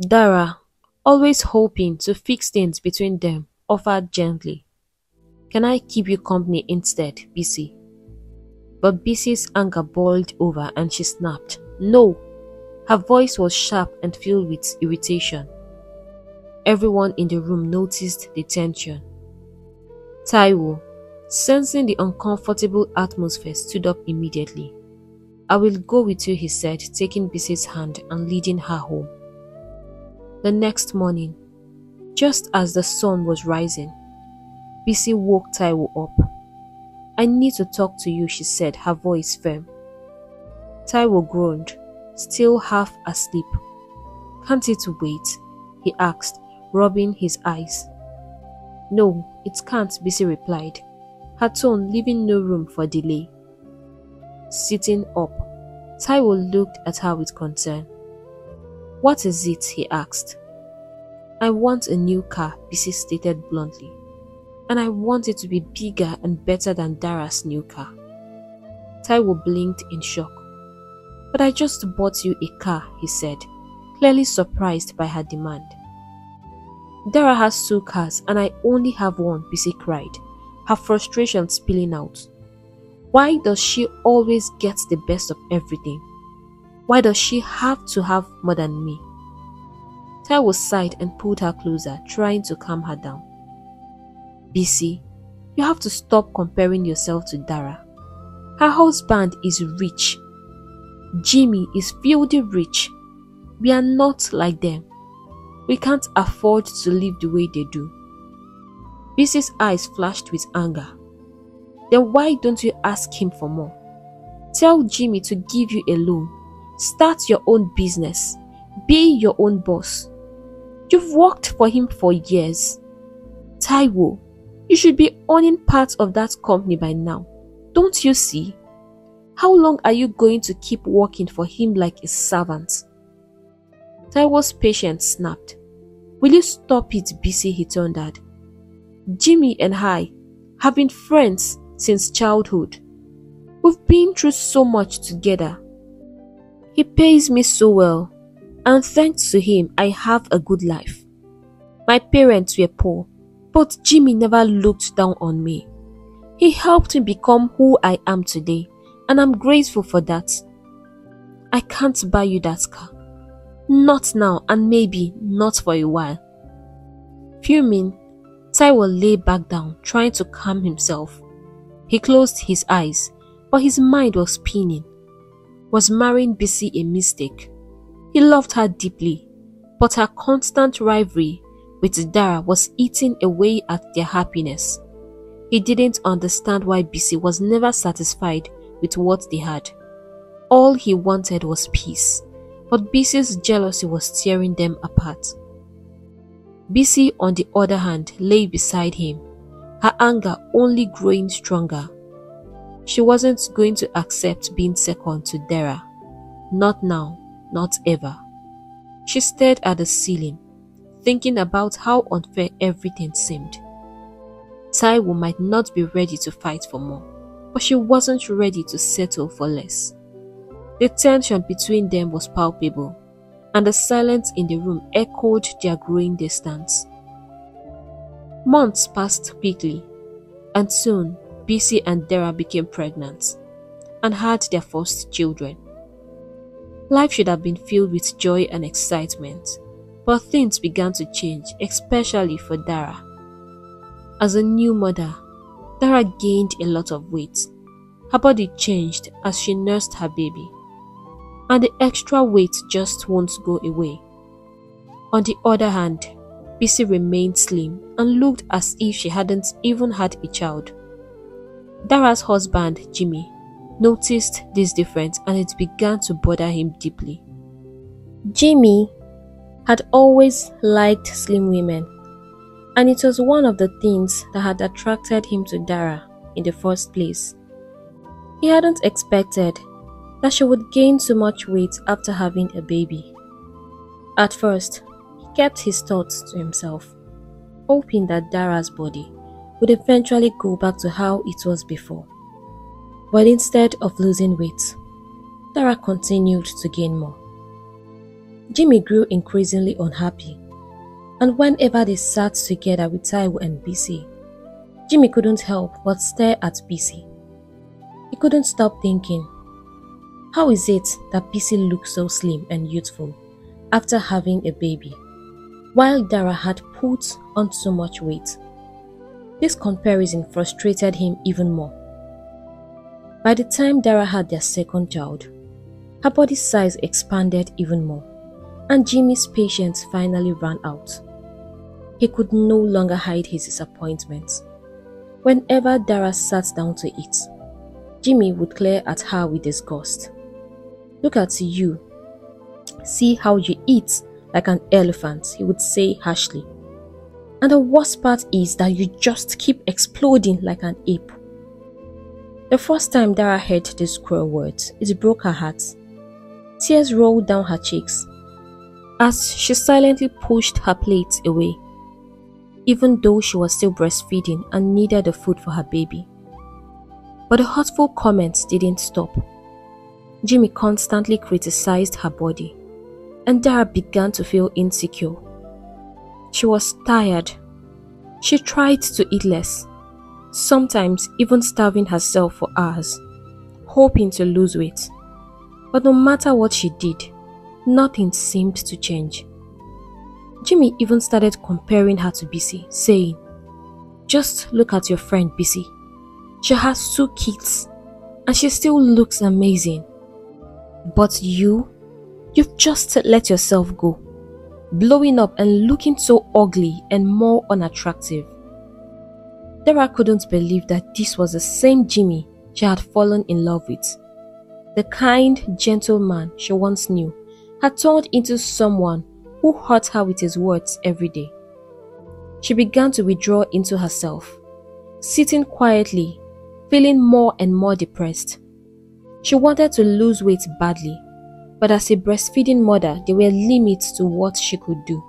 Dara, always hoping to fix things between them, offered gently. Can I keep you company instead, Bisi? But Bisi's anger boiled over and she snapped. No! Her voice was sharp and filled with irritation. Everyone in the room noticed the tension. Taiwo, Sensing the uncomfortable atmosphere, stood up immediately. I will go with you, he said, taking Bisi's hand and leading her home. The next morning, just as the sun was rising, Bisi woke Taiwo up. I need to talk to you, she said, her voice firm. Taiwo groaned, still half asleep. Can't it wait? he asked, rubbing his eyes. No, it can't, Bisi replied her tone leaving no room for delay. Sitting up, Taiwo looked at her with concern. What is it? he asked. I want a new car, Bisi stated bluntly. And I want it to be bigger and better than Dara's new car. Taiwo blinked in shock. But I just bought you a car, he said, clearly surprised by her demand. Dara has two cars and I only have one, Bisi cried her frustration spilling out. Why does she always get the best of everything? Why does she have to have more than me? Taiwo sighed and pulled her closer, trying to calm her down. Bisi, you have to stop comparing yourself to Dara. Her husband is rich. Jimmy is filthy rich. We are not like them. We can't afford to live the way they do. Bisi's eyes flashed with anger. Then why don't you ask him for more? Tell Jimmy to give you a loan. Start your own business. Be your own boss. You've worked for him for years. Taiwo, you should be owning part of that company by now. Don't you see? How long are you going to keep working for him like a servant? Taiwo's patience snapped. Will you stop it, Bisi? he thundered. Jimmy and I have been friends since childhood. We've been through so much together. He pays me so well, and thanks to him, I have a good life. My parents were poor, but Jimmy never looked down on me. He helped me become who I am today, and I'm grateful for that. I can't buy you that car. Not now, and maybe not for a while. Fuming, Taiwo lay back down, trying to calm himself. He closed his eyes, but his mind was spinning. Was marrying Bisi a mistake? He loved her deeply, but her constant rivalry with Dara was eating away at their happiness. He didn't understand why Bisi was never satisfied with what they had. All he wanted was peace, but Bisi's jealousy was tearing them apart. Bisi, on the other hand, lay beside him, her anger only growing stronger. She wasn't going to accept being second to Dara. Not now, not ever. She stared at the ceiling, thinking about how unfair everything seemed. Taiwo might not be ready to fight for more, but she wasn't ready to settle for less. The tension between them was palpable and the silence in the room echoed their growing distance. Months passed quickly, and soon Bisi and Dara became pregnant and had their first children. Life should have been filled with joy and excitement, but things began to change, especially for Dara. As a new mother, Dara gained a lot of weight. Her body changed as she nursed her baby and the extra weight just won't go away. On the other hand, Bisi remained slim and looked as if she hadn't even had a child. Dara's husband, Jimmy, noticed this difference and it began to bother him deeply. Jimmy had always liked slim women, and it was one of the things that had attracted him to Dara in the first place. He hadn't expected that she would gain so much weight after having a baby. At first, he kept his thoughts to himself, hoping that Dara's body would eventually go back to how it was before. But instead of losing weight, Dara continued to gain more. Jimmy grew increasingly unhappy, and whenever they sat together with Taiwo and Bisi, Jimmy couldn't help but stare at Bisi. He couldn't stop thinking, how is it that Bisi looks so slim and youthful after having a baby, while Dara had put on so much weight? This comparison frustrated him even more. By the time Dara had their second child, her body size expanded even more, and Jimmy's patience finally ran out. He could no longer hide his disappointment. Whenever Dara sat down to eat, Jimmy would glare at her with disgust. Look at you. See how you eat like an elephant, he would say harshly. And the worst part is that you just keep exploding like an ape. The first time Dara heard these cruel words, it broke her heart. Tears rolled down her cheeks as she silently pushed her plate away, even though she was still breastfeeding and needed the food for her baby. But the hurtful comments didn't stop. Jimmy constantly criticized her body, and Dara began to feel insecure. She was tired. She tried to eat less, sometimes even starving herself for hours, hoping to lose weight. But no matter what she did, nothing seemed to change. Jimmy even started comparing her to Bisi, saying, Just look at your friend Bisi. She has two kids and she still looks amazing. But you, you've just let yourself go blowing up and looking so ugly and more unattractive. Dara couldn't believe that this was the same Jimmy she had fallen in love with. The kind, gentle man she once knew had turned into someone who hurt her with his words every day. She began to withdraw into herself, sitting quietly, feeling more and more depressed. She wanted to lose weight badly, but as a breastfeeding mother, there were limits to what she could do.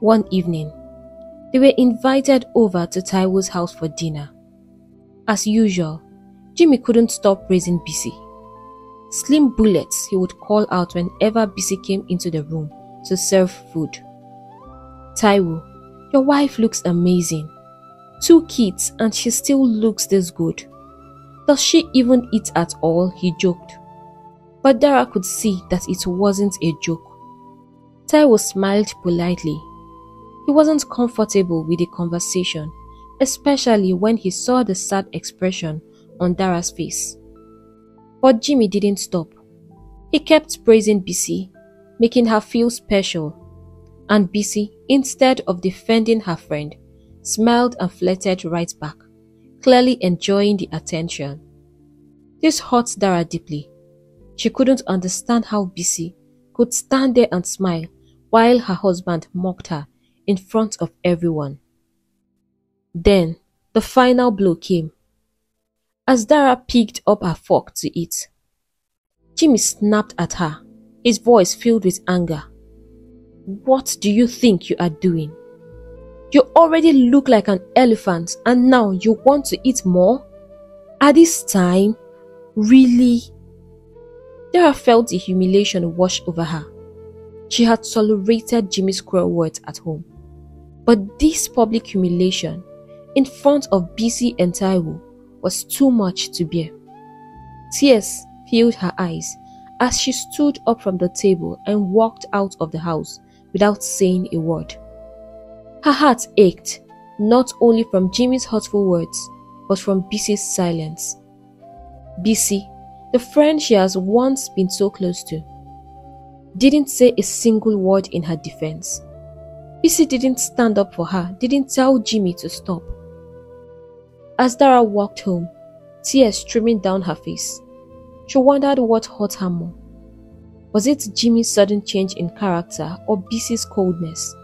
One evening, they were invited over to Taiwo's house for dinner. As usual, Jimmy couldn't stop praising Bisi. Slim bullets he would call out whenever Bisi came into the room to serve food. Taiwo, your wife looks amazing. Two kids and she still looks this good. Does she even eat at all? He joked. But Dara could see that it wasn't a joke. Taiwo smiled politely. He wasn't comfortable with the conversation, especially when he saw the sad expression on Dara's face. But Jimmy didn't stop. He kept praising Bisi, making her feel special. And Bisi, instead of defending her friend, smiled and flirted right back, clearly enjoying the attention. This hurt Dara deeply she couldn't understand how Bisi could stand there and smile while her husband mocked her in front of everyone. Then the final blow came. As Dara picked up her fork to eat, Jimmy snapped at her, his voice filled with anger. What do you think you are doing? You already look like an elephant and now you want to eat more? At this time? Really? Dara felt the humiliation wash over her. She had tolerated Jimmy's cruel words at home. But this public humiliation in front of Bisi and Taiwo was too much to bear. Tears filled her eyes as she stood up from the table and walked out of the house without saying a word. Her heart ached, not only from Jimmy's hurtful words, but from Bisi's silence. Bisi the friend she has once been so close to, didn't say a single word in her defense. Bisi didn't stand up for her, didn't tell Jimmy to stop. As Dara walked home, tears streaming down her face, she wondered what hurt her more. Was it Jimmy's sudden change in character or Bisi's coldness?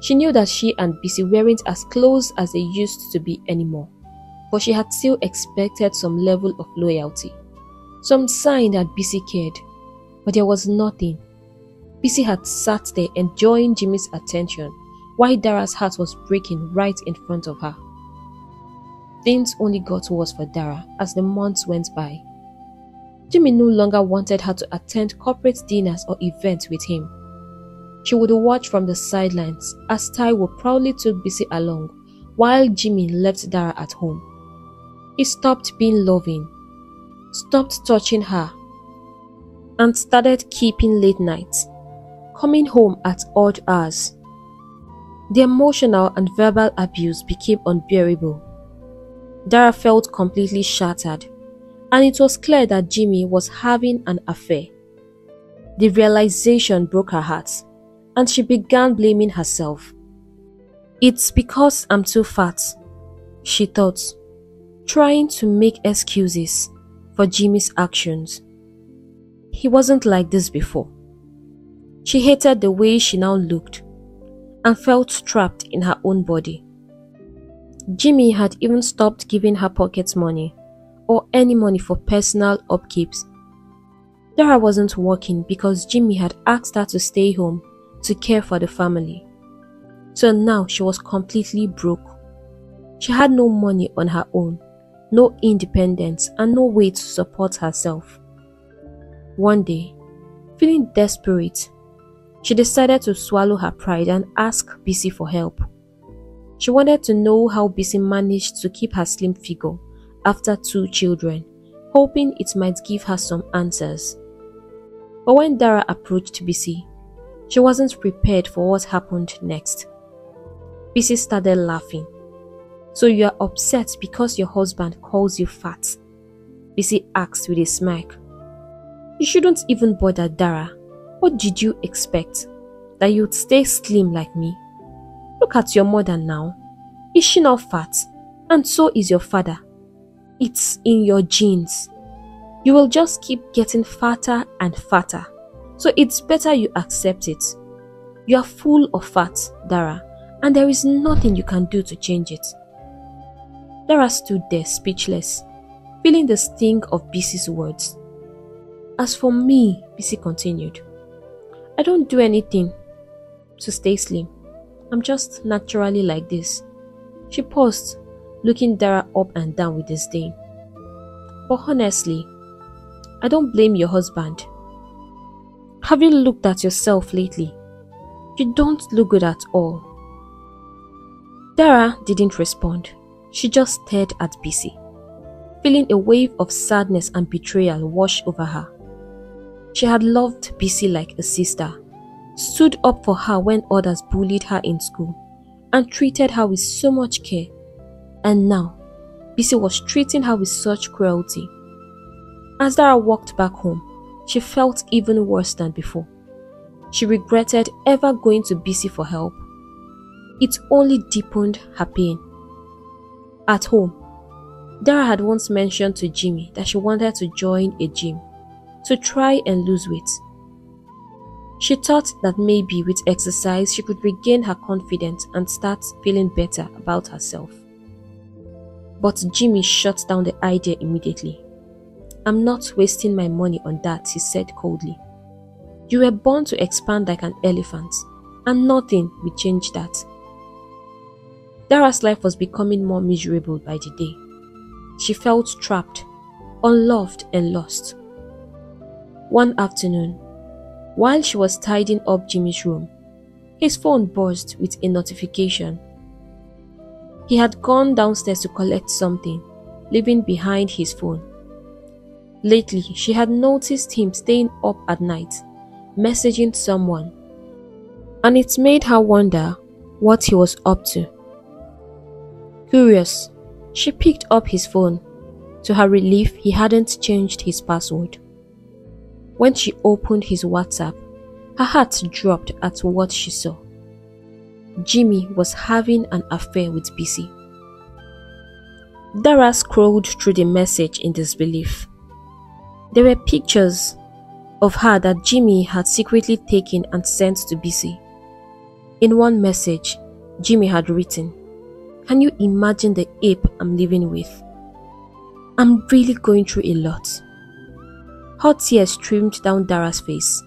She knew that she and Bisi weren't as close as they used to be anymore, but she had still expected some level of loyalty, some sign that Bisi cared, but there was nothing. Bisi had sat there enjoying Jimmy's attention while Dara's heart was breaking right in front of her. Things only got worse for Dara as the months went by. Jimmy no longer wanted her to attend corporate dinners or events with him. She would watch from the sidelines as Taiwo proudly took Bisi along while Jimmy left Dara at home. He stopped being loving, stopped touching her, and started keeping late nights, coming home at odd hours. The emotional and verbal abuse became unbearable. Dara felt completely shattered, and it was clear that Jimmy was having an affair. The realization broke her heart and she began blaming herself. It's because I'm too fat, she thought, trying to make excuses for Jimmy's actions. He wasn't like this before. She hated the way she now looked and felt trapped in her own body. Jimmy had even stopped giving her pocket money or any money for personal upkeeps. Dara wasn't working because Jimmy had asked her to stay home to care for the family. So now she was completely broke. She had no money on her own, no independence, and no way to support herself. One day, feeling desperate, she decided to swallow her pride and ask Bisi for help. She wanted to know how Bisi managed to keep her slim figure after two children, hoping it might give her some answers. But when Dara approached Bisi, she wasn't prepared for what happened next. Bisi started laughing. So you are upset because your husband calls you fat? Bisi asked with a smirk. You shouldn't even bother Dara. What did you expect? That you'd stay slim like me? Look at your mother now. Is she not fat? And so is your father. It's in your genes. You will just keep getting fatter and fatter. So it's better you accept it. You are full of fat, Dara, and there is nothing you can do to change it. Dara stood there speechless, feeling the sting of Bisi's words. As for me, Bisi continued, I don't do anything to stay slim. I'm just naturally like this. She paused, looking Dara up and down with disdain. But honestly, I don't blame your husband. Have you looked at yourself lately? You don't look good at all. Dara didn't respond. She just stared at Bisi, feeling a wave of sadness and betrayal wash over her. She had loved Bisi like a sister, stood up for her when others bullied her in school, and treated her with so much care. And now, Bisi was treating her with such cruelty. As Dara walked back home, she felt even worse than before. She regretted ever going to Bisi for help. It only deepened her pain. At home, Dara had once mentioned to Jimmy that she wanted to join a gym to try and lose weight. She thought that maybe with exercise she could regain her confidence and start feeling better about herself. But Jimmy shut down the idea immediately. I'm not wasting my money on that, he said coldly. You were born to expand like an elephant, and nothing will change that. Dara's life was becoming more miserable by the day. She felt trapped, unloved, and lost. One afternoon, while she was tidying up Jimmy's room, his phone buzzed with a notification. He had gone downstairs to collect something, leaving behind his phone. Lately, she had noticed him staying up at night, messaging someone, and it made her wonder what he was up to. Curious, she picked up his phone. To her relief, he hadn't changed his password. When she opened his WhatsApp, her heart dropped at what she saw. Jimmy was having an affair with Bisi. Dara scrolled through the message in disbelief. There were pictures, of her that Jimmy had secretly taken and sent to Bisi. In one message, Jimmy had written, Can you imagine the ape I'm living with? I'm really going through a lot. Hot tears streamed down Dara's face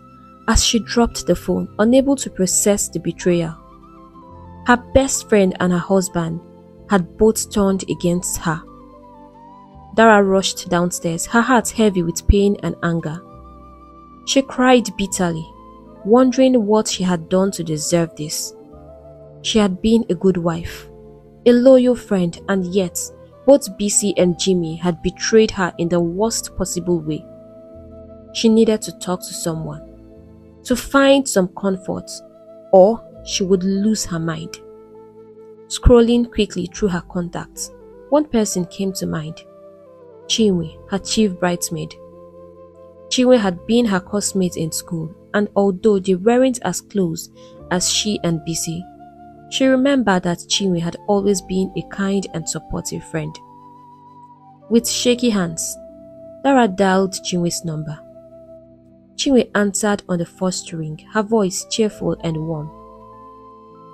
as she dropped the phone, unable to process the betrayal. Her best friend and her husband had both turned against her. Dara rushed downstairs, her heart heavy with pain and anger. She cried bitterly, wondering what she had done to deserve this. She had been a good wife, a loyal friend, and yet both Bisi and Jimmy had betrayed her in the worst possible way. She needed to talk to someone, to find some comfort, or she would lose her mind. Scrolling quickly through her contacts, one person came to mind Chinwe, her chief bridesmaid. Chinwe had been her classmate in school, and although they weren't as close as she and Bisi, she remembered that Chinwe had always been a kind and supportive friend. With shaky hands, Dara dialed Chinwe's number. Chinwe answered on the first ring, her voice cheerful and warm.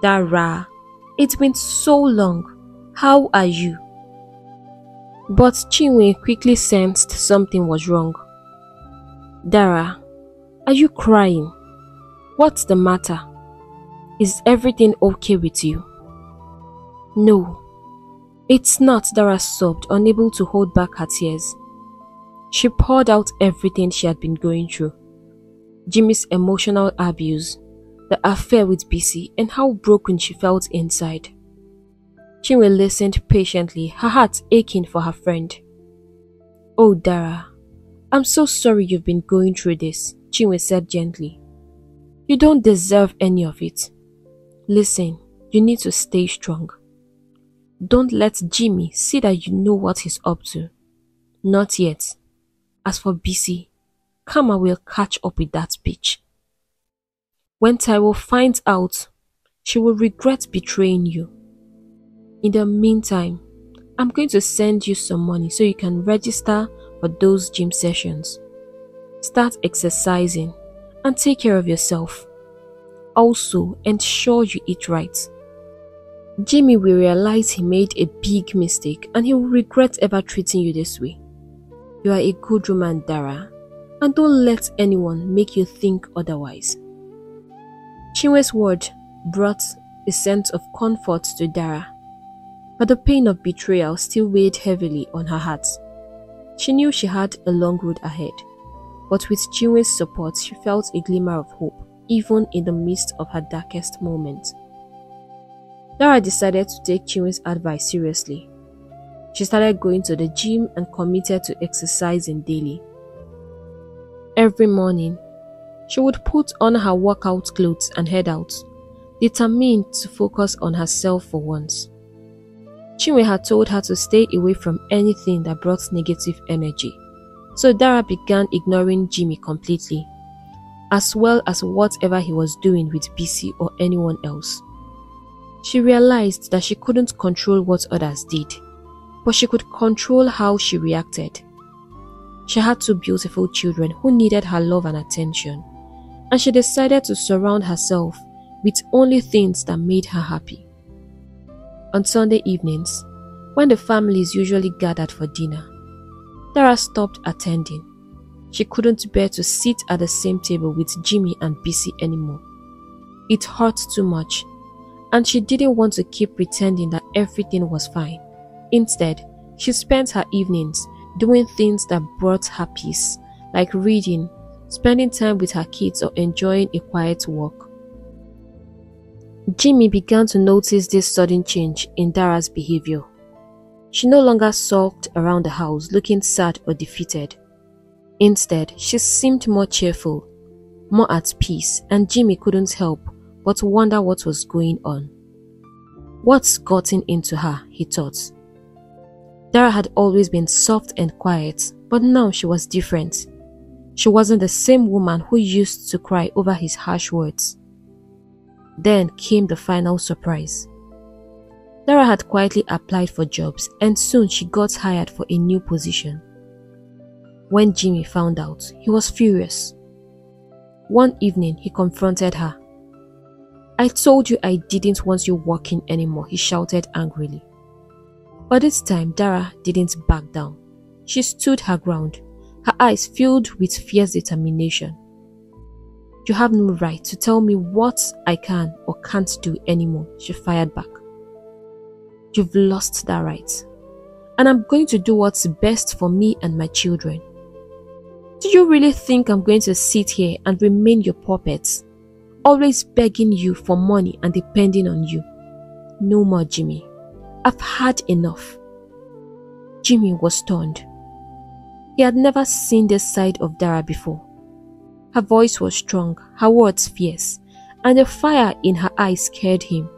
Dara, it's been so long. How are you? But Chinwe quickly sensed something was wrong. Dara, are you crying? What's the matter? Is everything okay with you? No, it's not, Dara sobbed, unable to hold back her tears. She poured out everything she had been going through. Jimmy's emotional abuse, the affair with Bisi, and how broken she felt inside. Chinwe listened patiently, her heart aching for her friend. Oh, Dara, I'm so sorry you've been going through this, Chinwe said gently. You don't deserve any of it. Listen, you need to stay strong. Don't let Jimmy see that you know what he's up to. Not yet. As for Bisi, Karma will catch up with that bitch. When Taiwo finds out, she will regret betraying you. In the meantime, I'm going to send you some money so you can register for those gym sessions. Start exercising and take care of yourself. Also, ensure you eat right. Jimmy will realize he made a big mistake and he will regret ever treating you this way. You are a good woman, Dara, and don't let anyone make you think otherwise. Chinwe's word brought a sense of comfort to Dara, but the pain of betrayal still weighed heavily on her heart. She knew she had a long road ahead, but with Chinwe's support, she felt a glimmer of hope, even in the midst of her darkest moments. Dara decided to take Chinwe's advice seriously. She started going to the gym and committed to exercising daily. Every morning, she would put on her workout clothes and head out, determined to focus on herself for once. Chinwe had told her to stay away from anything that brought negative energy. So Dara began ignoring Jimmy completely, as well as whatever he was doing with Bisi or anyone else. She realized that she couldn't control what others did, but she could control how she reacted. She had two beautiful children who needed her love and attention, and she decided to surround herself with only things that made her happy. On Sunday evenings, when the families usually gathered for dinner, Dara stopped attending. She couldn't bear to sit at the same table with Jimmy and Bisi anymore. It hurt too much, and she didn't want to keep pretending that everything was fine. Instead, she spent her evenings doing things that brought her peace, like reading, spending time with her kids, or enjoying a quiet walk. Jimmy began to notice this sudden change in Dara's behavior. She no longer sulked around the house looking sad or defeated. Instead, she seemed more cheerful, more at peace, and Jimmy couldn't help but wonder what was going on. What's gotten into her, he thought. Dara had always been soft and quiet, but now she was different. She wasn't the same woman who used to cry over his harsh words. Then came the final surprise. Dara had quietly applied for jobs and soon she got hired for a new position. When Jimmy found out, he was furious. One evening, he confronted her. I told you I didn't want you working anymore, he shouted angrily. But this time, Dara didn't back down. She stood her ground, her eyes filled with fierce determination. You have no right to tell me what I can or can't do anymore, she fired back. You've lost that right. And I'm going to do what's best for me and my children. Do you really think I'm going to sit here and remain your puppet, always begging you for money and depending on you? No more, Jimmy. I've had enough. Jimmy was stunned. He had never seen this side of Dara before. Her voice was strong, her words fierce, and the fire in her eyes scared him.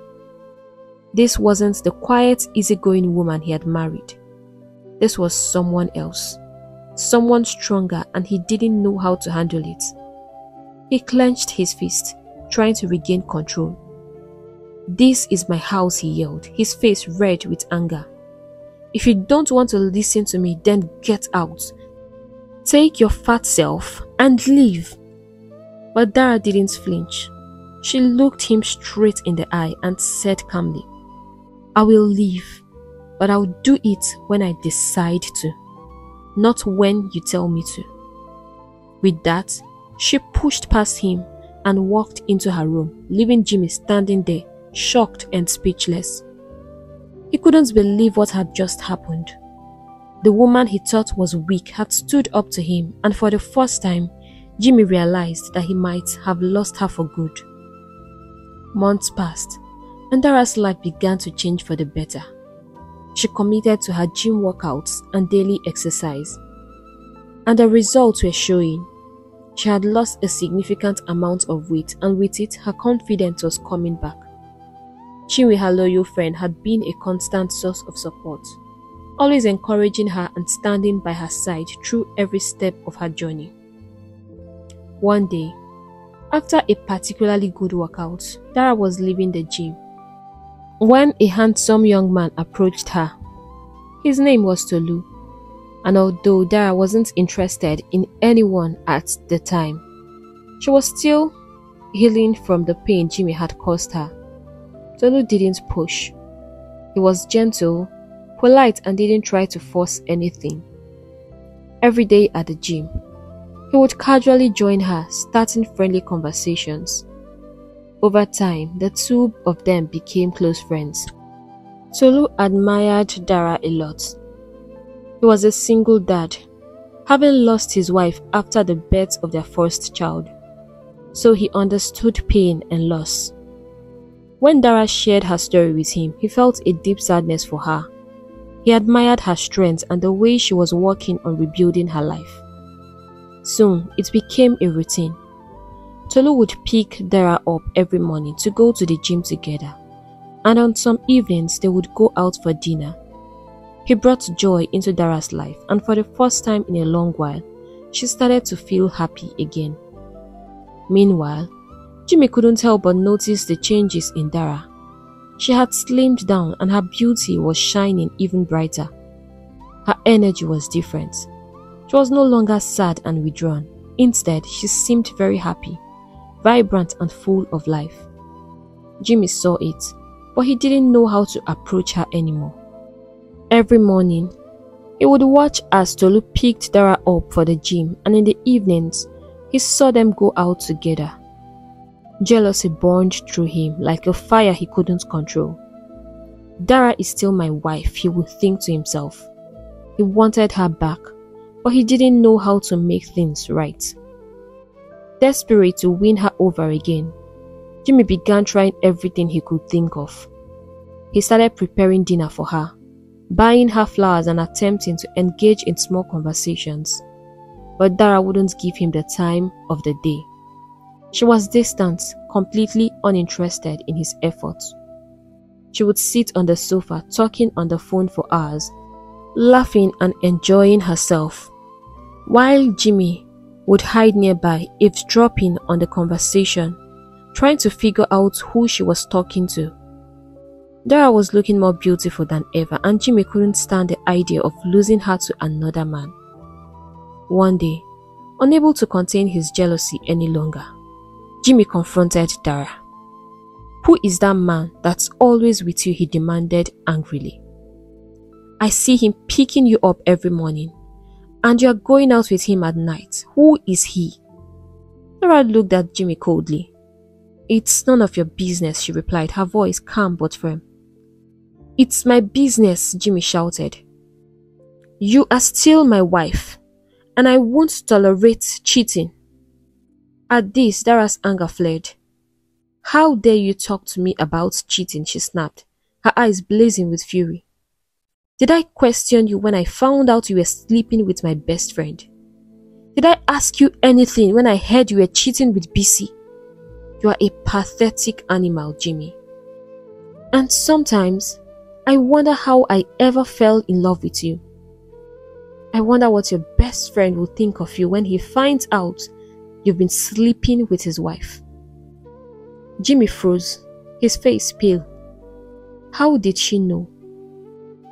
This wasn't the quiet, easygoing woman he had married. This was someone else. Someone stronger and he didn't know how to handle it. He clenched his fist, trying to regain control. This is my house, he yelled, his face red with anger. If you don't want to listen to me, then get out. Take your fat self and leave. But Dara didn't flinch. She looked him straight in the eye and said calmly, I will leave, but I'll do it when I decide to, not when you tell me to. With that, she pushed past him and walked into her room, leaving Jimmy standing there, shocked and speechless. He couldn't believe what had just happened. The woman he thought was weak had stood up to him, and for the first time, Jimmy realized that he might have lost her for good. Months passed, and Dara's life began to change for the better. She committed to her gym workouts and daily exercise. And the results were showing. She had lost a significant amount of weight and with it, her confidence was coming back. Chinwe, her loyal friend, had been a constant source of support, always encouraging her and standing by her side through every step of her journey. One day, after a particularly good workout, Dara was leaving the gym when a handsome young man approached her. His name was Tolu, and although Dara wasn't interested in anyone at the time, she was still healing from the pain Jimmy had caused her. Tolu didn't push. He was gentle, polite, and didn't try to force anything. Every day at the gym, he would casually join her, starting friendly conversations. Over time, the two of them became close friends. Tolu admired Dara a lot. He was a single dad, having lost his wife after the birth of their first child, so he understood pain and loss. When Dara shared her story with him, he felt a deep sadness for her. He admired her strength and the way she was working on rebuilding her life. Soon, it became a routine. Tolu would pick Dara up every morning to go to the gym together, and on some evenings they would go out for dinner. He brought joy into Dara's life, and for the first time in a long while, she started to feel happy again. Meanwhile, Jimmy couldn't help but notice the changes in Dara. She had slimmed down and her beauty was shining even brighter. Her energy was different. She was no longer sad and withdrawn. Instead, she seemed very happy vibrant and full of life. Jimmy saw it, but he didn't know how to approach her anymore. Every morning, he would watch as Tolu picked Dara up for the gym, and in the evenings, he saw them go out together. Jealousy burned through him like a fire he couldn't control. Dara is still my wife, he would think to himself. He wanted her back, but he didn't know how to make things right. Desperate to win her over again, Jimmy began trying everything he could think of. He started preparing dinner for her, buying her flowers and attempting to engage in small conversations. But Dara wouldn't give him the time of the day. She was distant, completely uninterested in his efforts. She would sit on the sofa talking on the phone for hours, laughing and enjoying herself, while Jimmy would hide nearby, eavesdropping on the conversation, trying to figure out who she was talking to. Dara was looking more beautiful than ever, and Jimmy couldn't stand the idea of losing her to another man. One day, unable to contain his jealousy any longer, Jimmy confronted Dara. Who is that man that's always with you? he demanded angrily. I see him picking you up every morning, and you are going out with him at night. Who is he? Dara looked at Jimmy coldly. It's none of your business, she replied, her voice calm but firm. It's my business, Jimmy shouted. You are still my wife, and I won't tolerate cheating. At this, Dara's anger fled. How dare you talk to me about cheating, she snapped, her eyes blazing with fury. Did I question you when I found out you were sleeping with my best friend? Did I ask you anything when I heard you were cheating with Bisi? You are a pathetic animal, Jimmy. And sometimes, I wonder how I ever fell in love with you. I wonder what your best friend will think of you when he finds out you've been sleeping with his wife. Jimmy froze, his face pale. How did she know?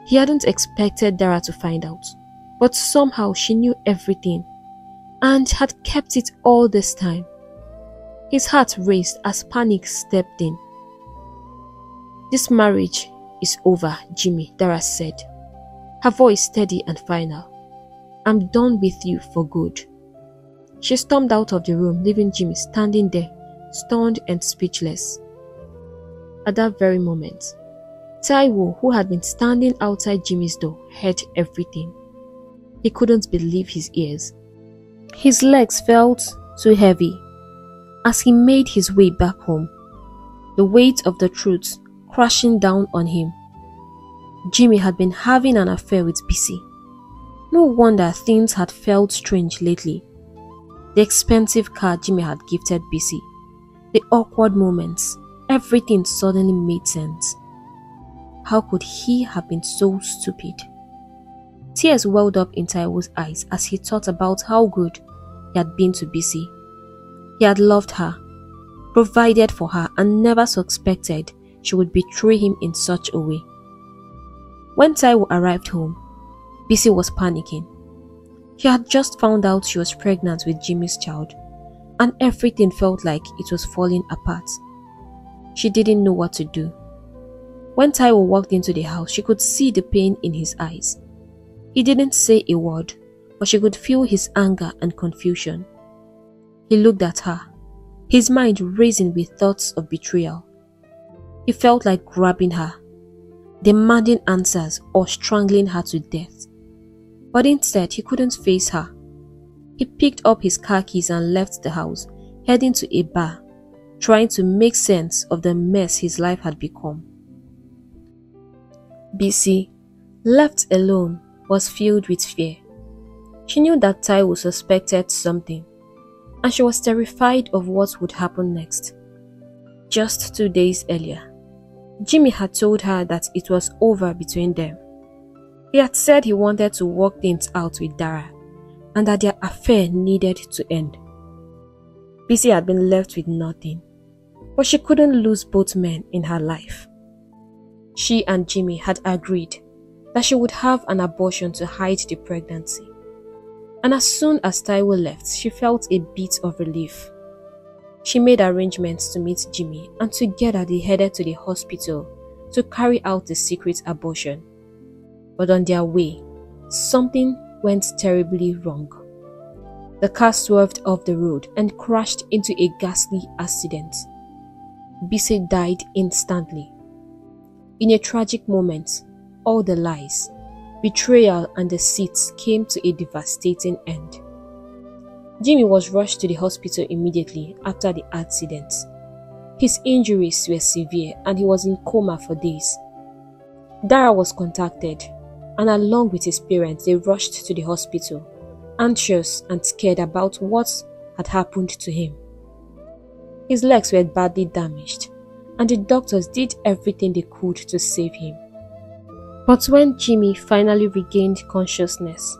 He hadn't expected Dara to find out, but somehow she knew everything and had kept it all this time. His heart raced as panic stepped in. This marriage is over, Jimmy, Dara said, her voice steady and final. I'm done with you for good. She stormed out of the room, leaving Jimmy standing there, stunned and speechless. At that very moment, Taiwo, who had been standing outside Jimmy's door, heard everything. He couldn't believe his ears. His legs felt too heavy as he made his way back home, the weight of the truth crashing down on him. Jimmy had been having an affair with Bisi. No wonder things had felt strange lately. The expensive car Jimmy had gifted Bisi, the awkward moments, everything suddenly made sense. How could he have been so stupid? Tears welled up in Taiwo's eyes as he thought about how good he had been to Bisi. He had loved her, provided for her, and never suspected she would betray him in such a way. When Taiwo arrived home, Bisi was panicking. He had just found out she was pregnant with Jimmy's child, and everything felt like it was falling apart. She didn't know what to do. When Taiwo walked into the house, she could see the pain in his eyes. He didn't say a word, but she could feel his anger and confusion. He looked at her, his mind racing with thoughts of betrayal. He felt like grabbing her, demanding answers or strangling her to death. But instead, he couldn't face her. He picked up his car keys and left the house, heading to a bar, trying to make sense of the mess his life had become. Bisi, left alone, was filled with fear. She knew that Taiwo suspected something, and she was terrified of what would happen next. Just two days earlier, Jimmy had told her that it was over between them. He had said he wanted to work things out with Dara and that their affair needed to end. Bisi had been left with nothing, but she couldn't lose both men in her life. She and Jimmy had agreed that she would have an abortion to hide the pregnancy. And as soon as Taiwo left, she felt a bit of relief. She made arrangements to meet Jimmy and together they headed to the hospital to carry out the secret abortion. But on their way, something went terribly wrong. The car swerved off the road and crashed into a ghastly accident. Bisi died instantly. In a tragic moment, all the lies, betrayal, and deceit came to a devastating end. Jimmy was rushed to the hospital immediately after the accident. His injuries were severe and he was in coma for days. Dara was contacted, and along with his parents, they rushed to the hospital, anxious and scared about what had happened to him. His legs were badly damaged, and the doctors did everything they could to save him. But when Jimmy finally regained consciousness,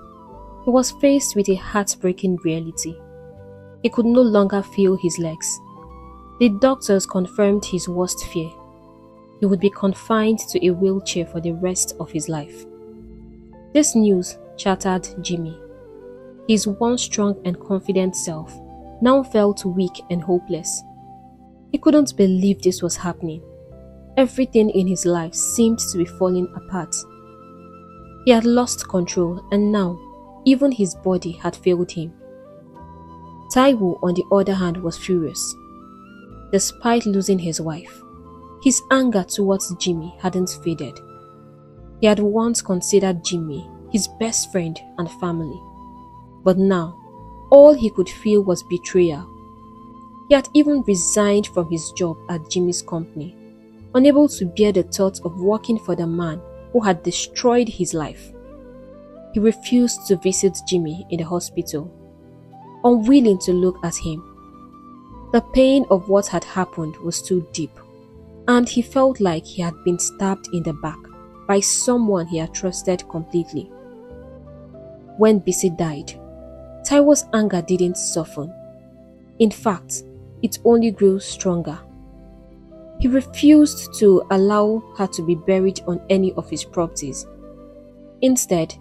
he was faced with a heartbreaking reality. He could no longer feel his legs. The doctors confirmed his worst fear. He would be confined to a wheelchair for the rest of his life. This news shattered Jimmy. His once strong and confident self now felt weak and hopeless. He couldn't believe this was happening. Everything in his life seemed to be falling apart. He had lost control and now even his body had failed him. Taiwo, on the other hand, was furious. Despite losing his wife, his anger towards Jimmy hadn't faded. He had once considered Jimmy his best friend and family, but now all he could feel was betrayal. He had even resigned from his job at Jimmy's company, unable to bear the thought of working for the man who had destroyed his life. He refused to visit Jimmy in the hospital, unwilling to look at him. The pain of what had happened was too deep, and he felt like he had been stabbed in the back by someone he had trusted completely. When Bisi died, Taiwo's anger didn't soften. In fact, it only grew stronger. He refused to allow her to be buried on any of his properties. Instead,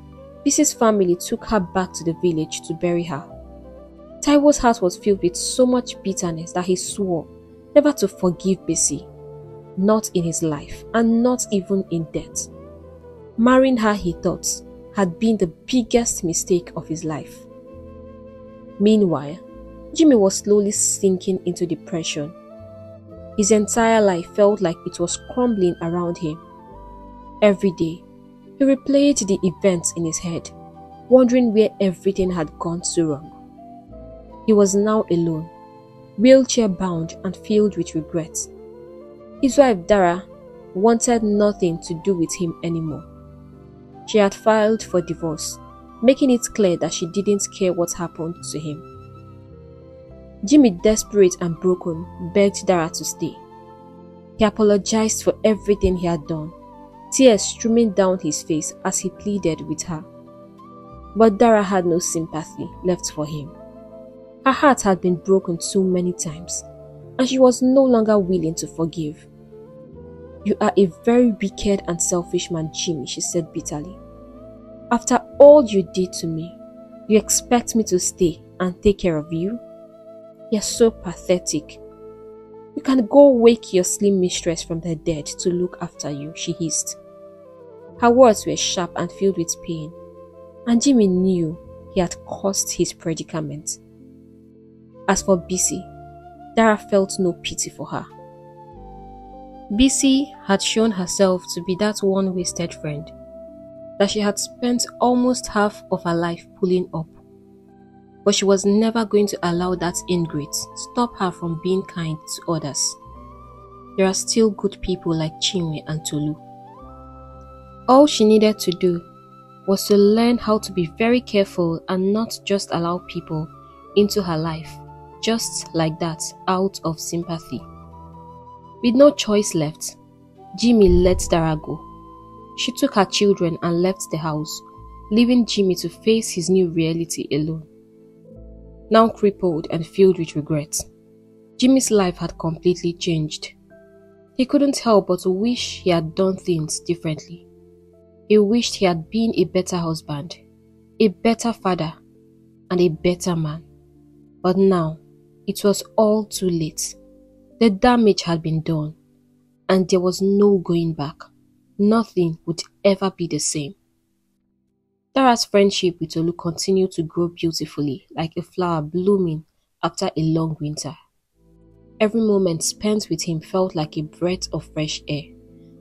Bisi's family took her back to the village to bury her. Taiwo's heart was filled with so much bitterness that he swore never to forgive Bisi, not in his life and not even in death. Marrying her, he thought, had been the biggest mistake of his life. Meanwhile, Jimmy was slowly sinking into depression. His entire life felt like it was crumbling around him. Every day, he replayed the events in his head, wondering where everything had gone so wrong. He was now alone, wheelchair bound and filled with regrets. His wife Dara wanted nothing to do with him anymore. She had filed for divorce, making it clear that she didn't care what happened to him. Jimmy, desperate and broken, begged Dara to stay. He apologized for everything he had done tears streaming down his face as he pleaded with her. But Dara had no sympathy left for him. Her heart had been broken too many times, and she was no longer willing to forgive. You are a very wicked and selfish man, Jimmy, she said bitterly. After all you did to me, you expect me to stay and take care of you? You're so pathetic. You can go wake your slim mistress from the dead to look after you, she hissed. Her words were sharp and filled with pain, and Jimmy knew he had caused his predicament. As for Bisi, Dara felt no pity for her. Bisi had shown herself to be that one wasted friend that she had spent almost half of her life pulling up but she was never going to allow that ingrate stop her from being kind to others. There are still good people like Chinwe and Tolu. All she needed to do was to learn how to be very careful and not just allow people into her life, just like that, out of sympathy. With no choice left, Jimmy let Dara go. She took her children and left the house, leaving Jimmy to face his new reality alone now crippled and filled with regret. Jimmy's life had completely changed. He couldn't help but wish he had done things differently. He wished he had been a better husband, a better father, and a better man. But now, it was all too late. The damage had been done, and there was no going back. Nothing would ever be the same. Dara's friendship with Tolu continued to grow beautifully, like a flower blooming after a long winter. Every moment spent with him felt like a breath of fresh air,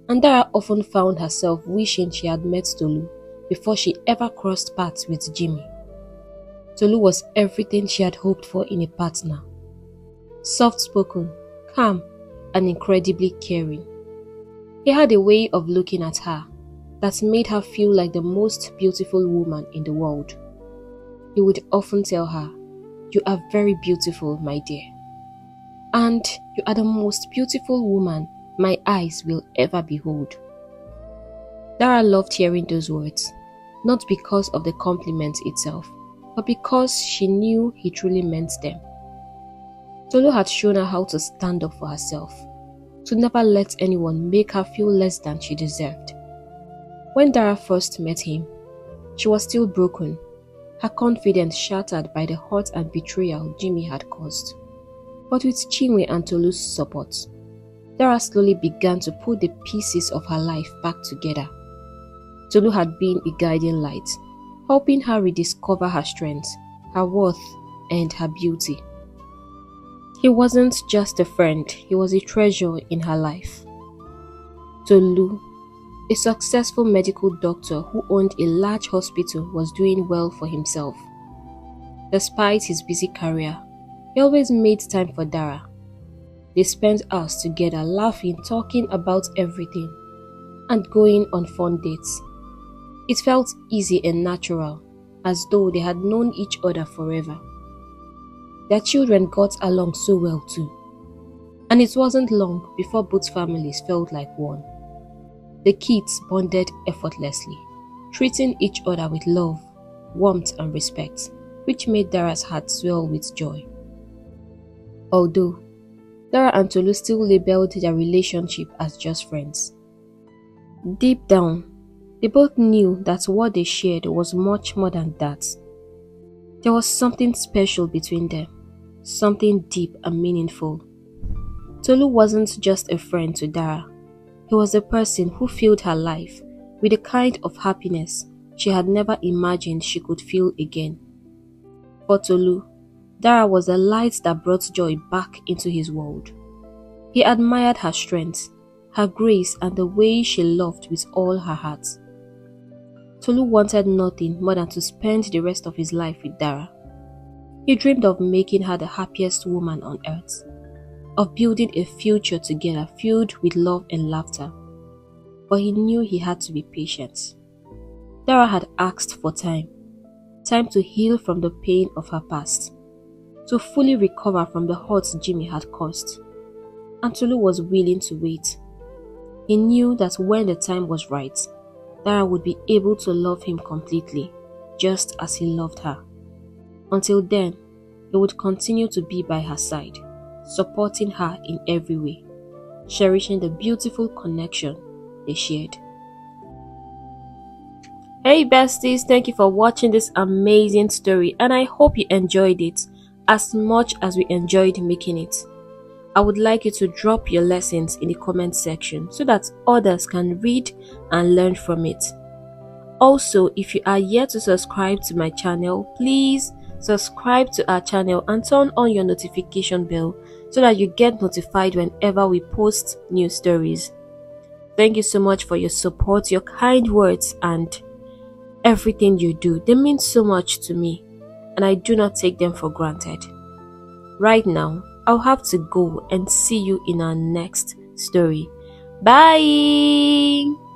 and Dara often found herself wishing she had met Tolu before she ever crossed paths with Jimmy. Tolu was everything she had hoped for in a partner. Soft spoken, calm, and incredibly caring. He had a way of looking at her that made her feel like the most beautiful woman in the world. He would often tell her, You are very beautiful, my dear. And you are the most beautiful woman my eyes will ever behold. Dara loved hearing those words, not because of the compliment itself, but because she knew he truly meant them. Tolu had shown her how to stand up for herself, to never let anyone make her feel less than she deserved. When Dara first met him, she was still broken, her confidence shattered by the hurt and betrayal Jimmy had caused. But with Chinwe and Tolu's support, Dara slowly began to put the pieces of her life back together. Tolu had been a guiding light, helping her rediscover her strength, her worth, and her beauty. He wasn't just a friend, he was a treasure in her life. Tolu, a successful medical doctor who owned a large hospital, was doing well for himself. Despite his busy career, he always made time for Dara. They spent hours together laughing, talking about everything, and going on fun dates. It felt easy and natural, as though they had known each other forever. Their children got along so well too. And it wasn't long before both families felt like one. The kids bonded effortlessly, treating each other with love, warmth, and respect, which made Dara's heart swell with joy. Although Dara and Tolu still labeled their relationship as just friends. Deep down, they both knew that what they shared was much more than that. There was something special between them something deep and meaningful. Tolu wasn't just a friend to Dara, he was a person who filled her life with a kind of happiness she had never imagined she could feel again. For Tolu, Dara was a light that brought joy back into his world. He admired her strength, her grace, and the way she loved with all her heart. Tolu wanted nothing more than to spend the rest of his life with Dara. He dreamed of making her the happiest woman on earth, of building a future together filled with love and laughter. But he knew he had to be patient. Dara had asked for time, time to heal from the pain of her past, to fully recover from the hurts Jimmy had caused. And Tolu was willing to wait. He knew that when the time was right, Dara would be able to love him completely, just as he loved her. Until then, he would continue to be by her side, supporting her in every way, cherishing the beautiful connection they shared. Hey besties, thank you for watching this amazing story and I hope you enjoyed it as much as we enjoyed making it. I would like you to drop your lessons in the comment section so that others can read and learn from it. Also, if you are yet to subscribe to my channel, please subscribe to our channel and turn on your notification bell so that you get notified whenever we post new stories. Thank you so much for your support, your kind words, and everything you do. They mean so much to me, and I do not take them for granted. Right now, I'll have to go and see you in our next story. Bye!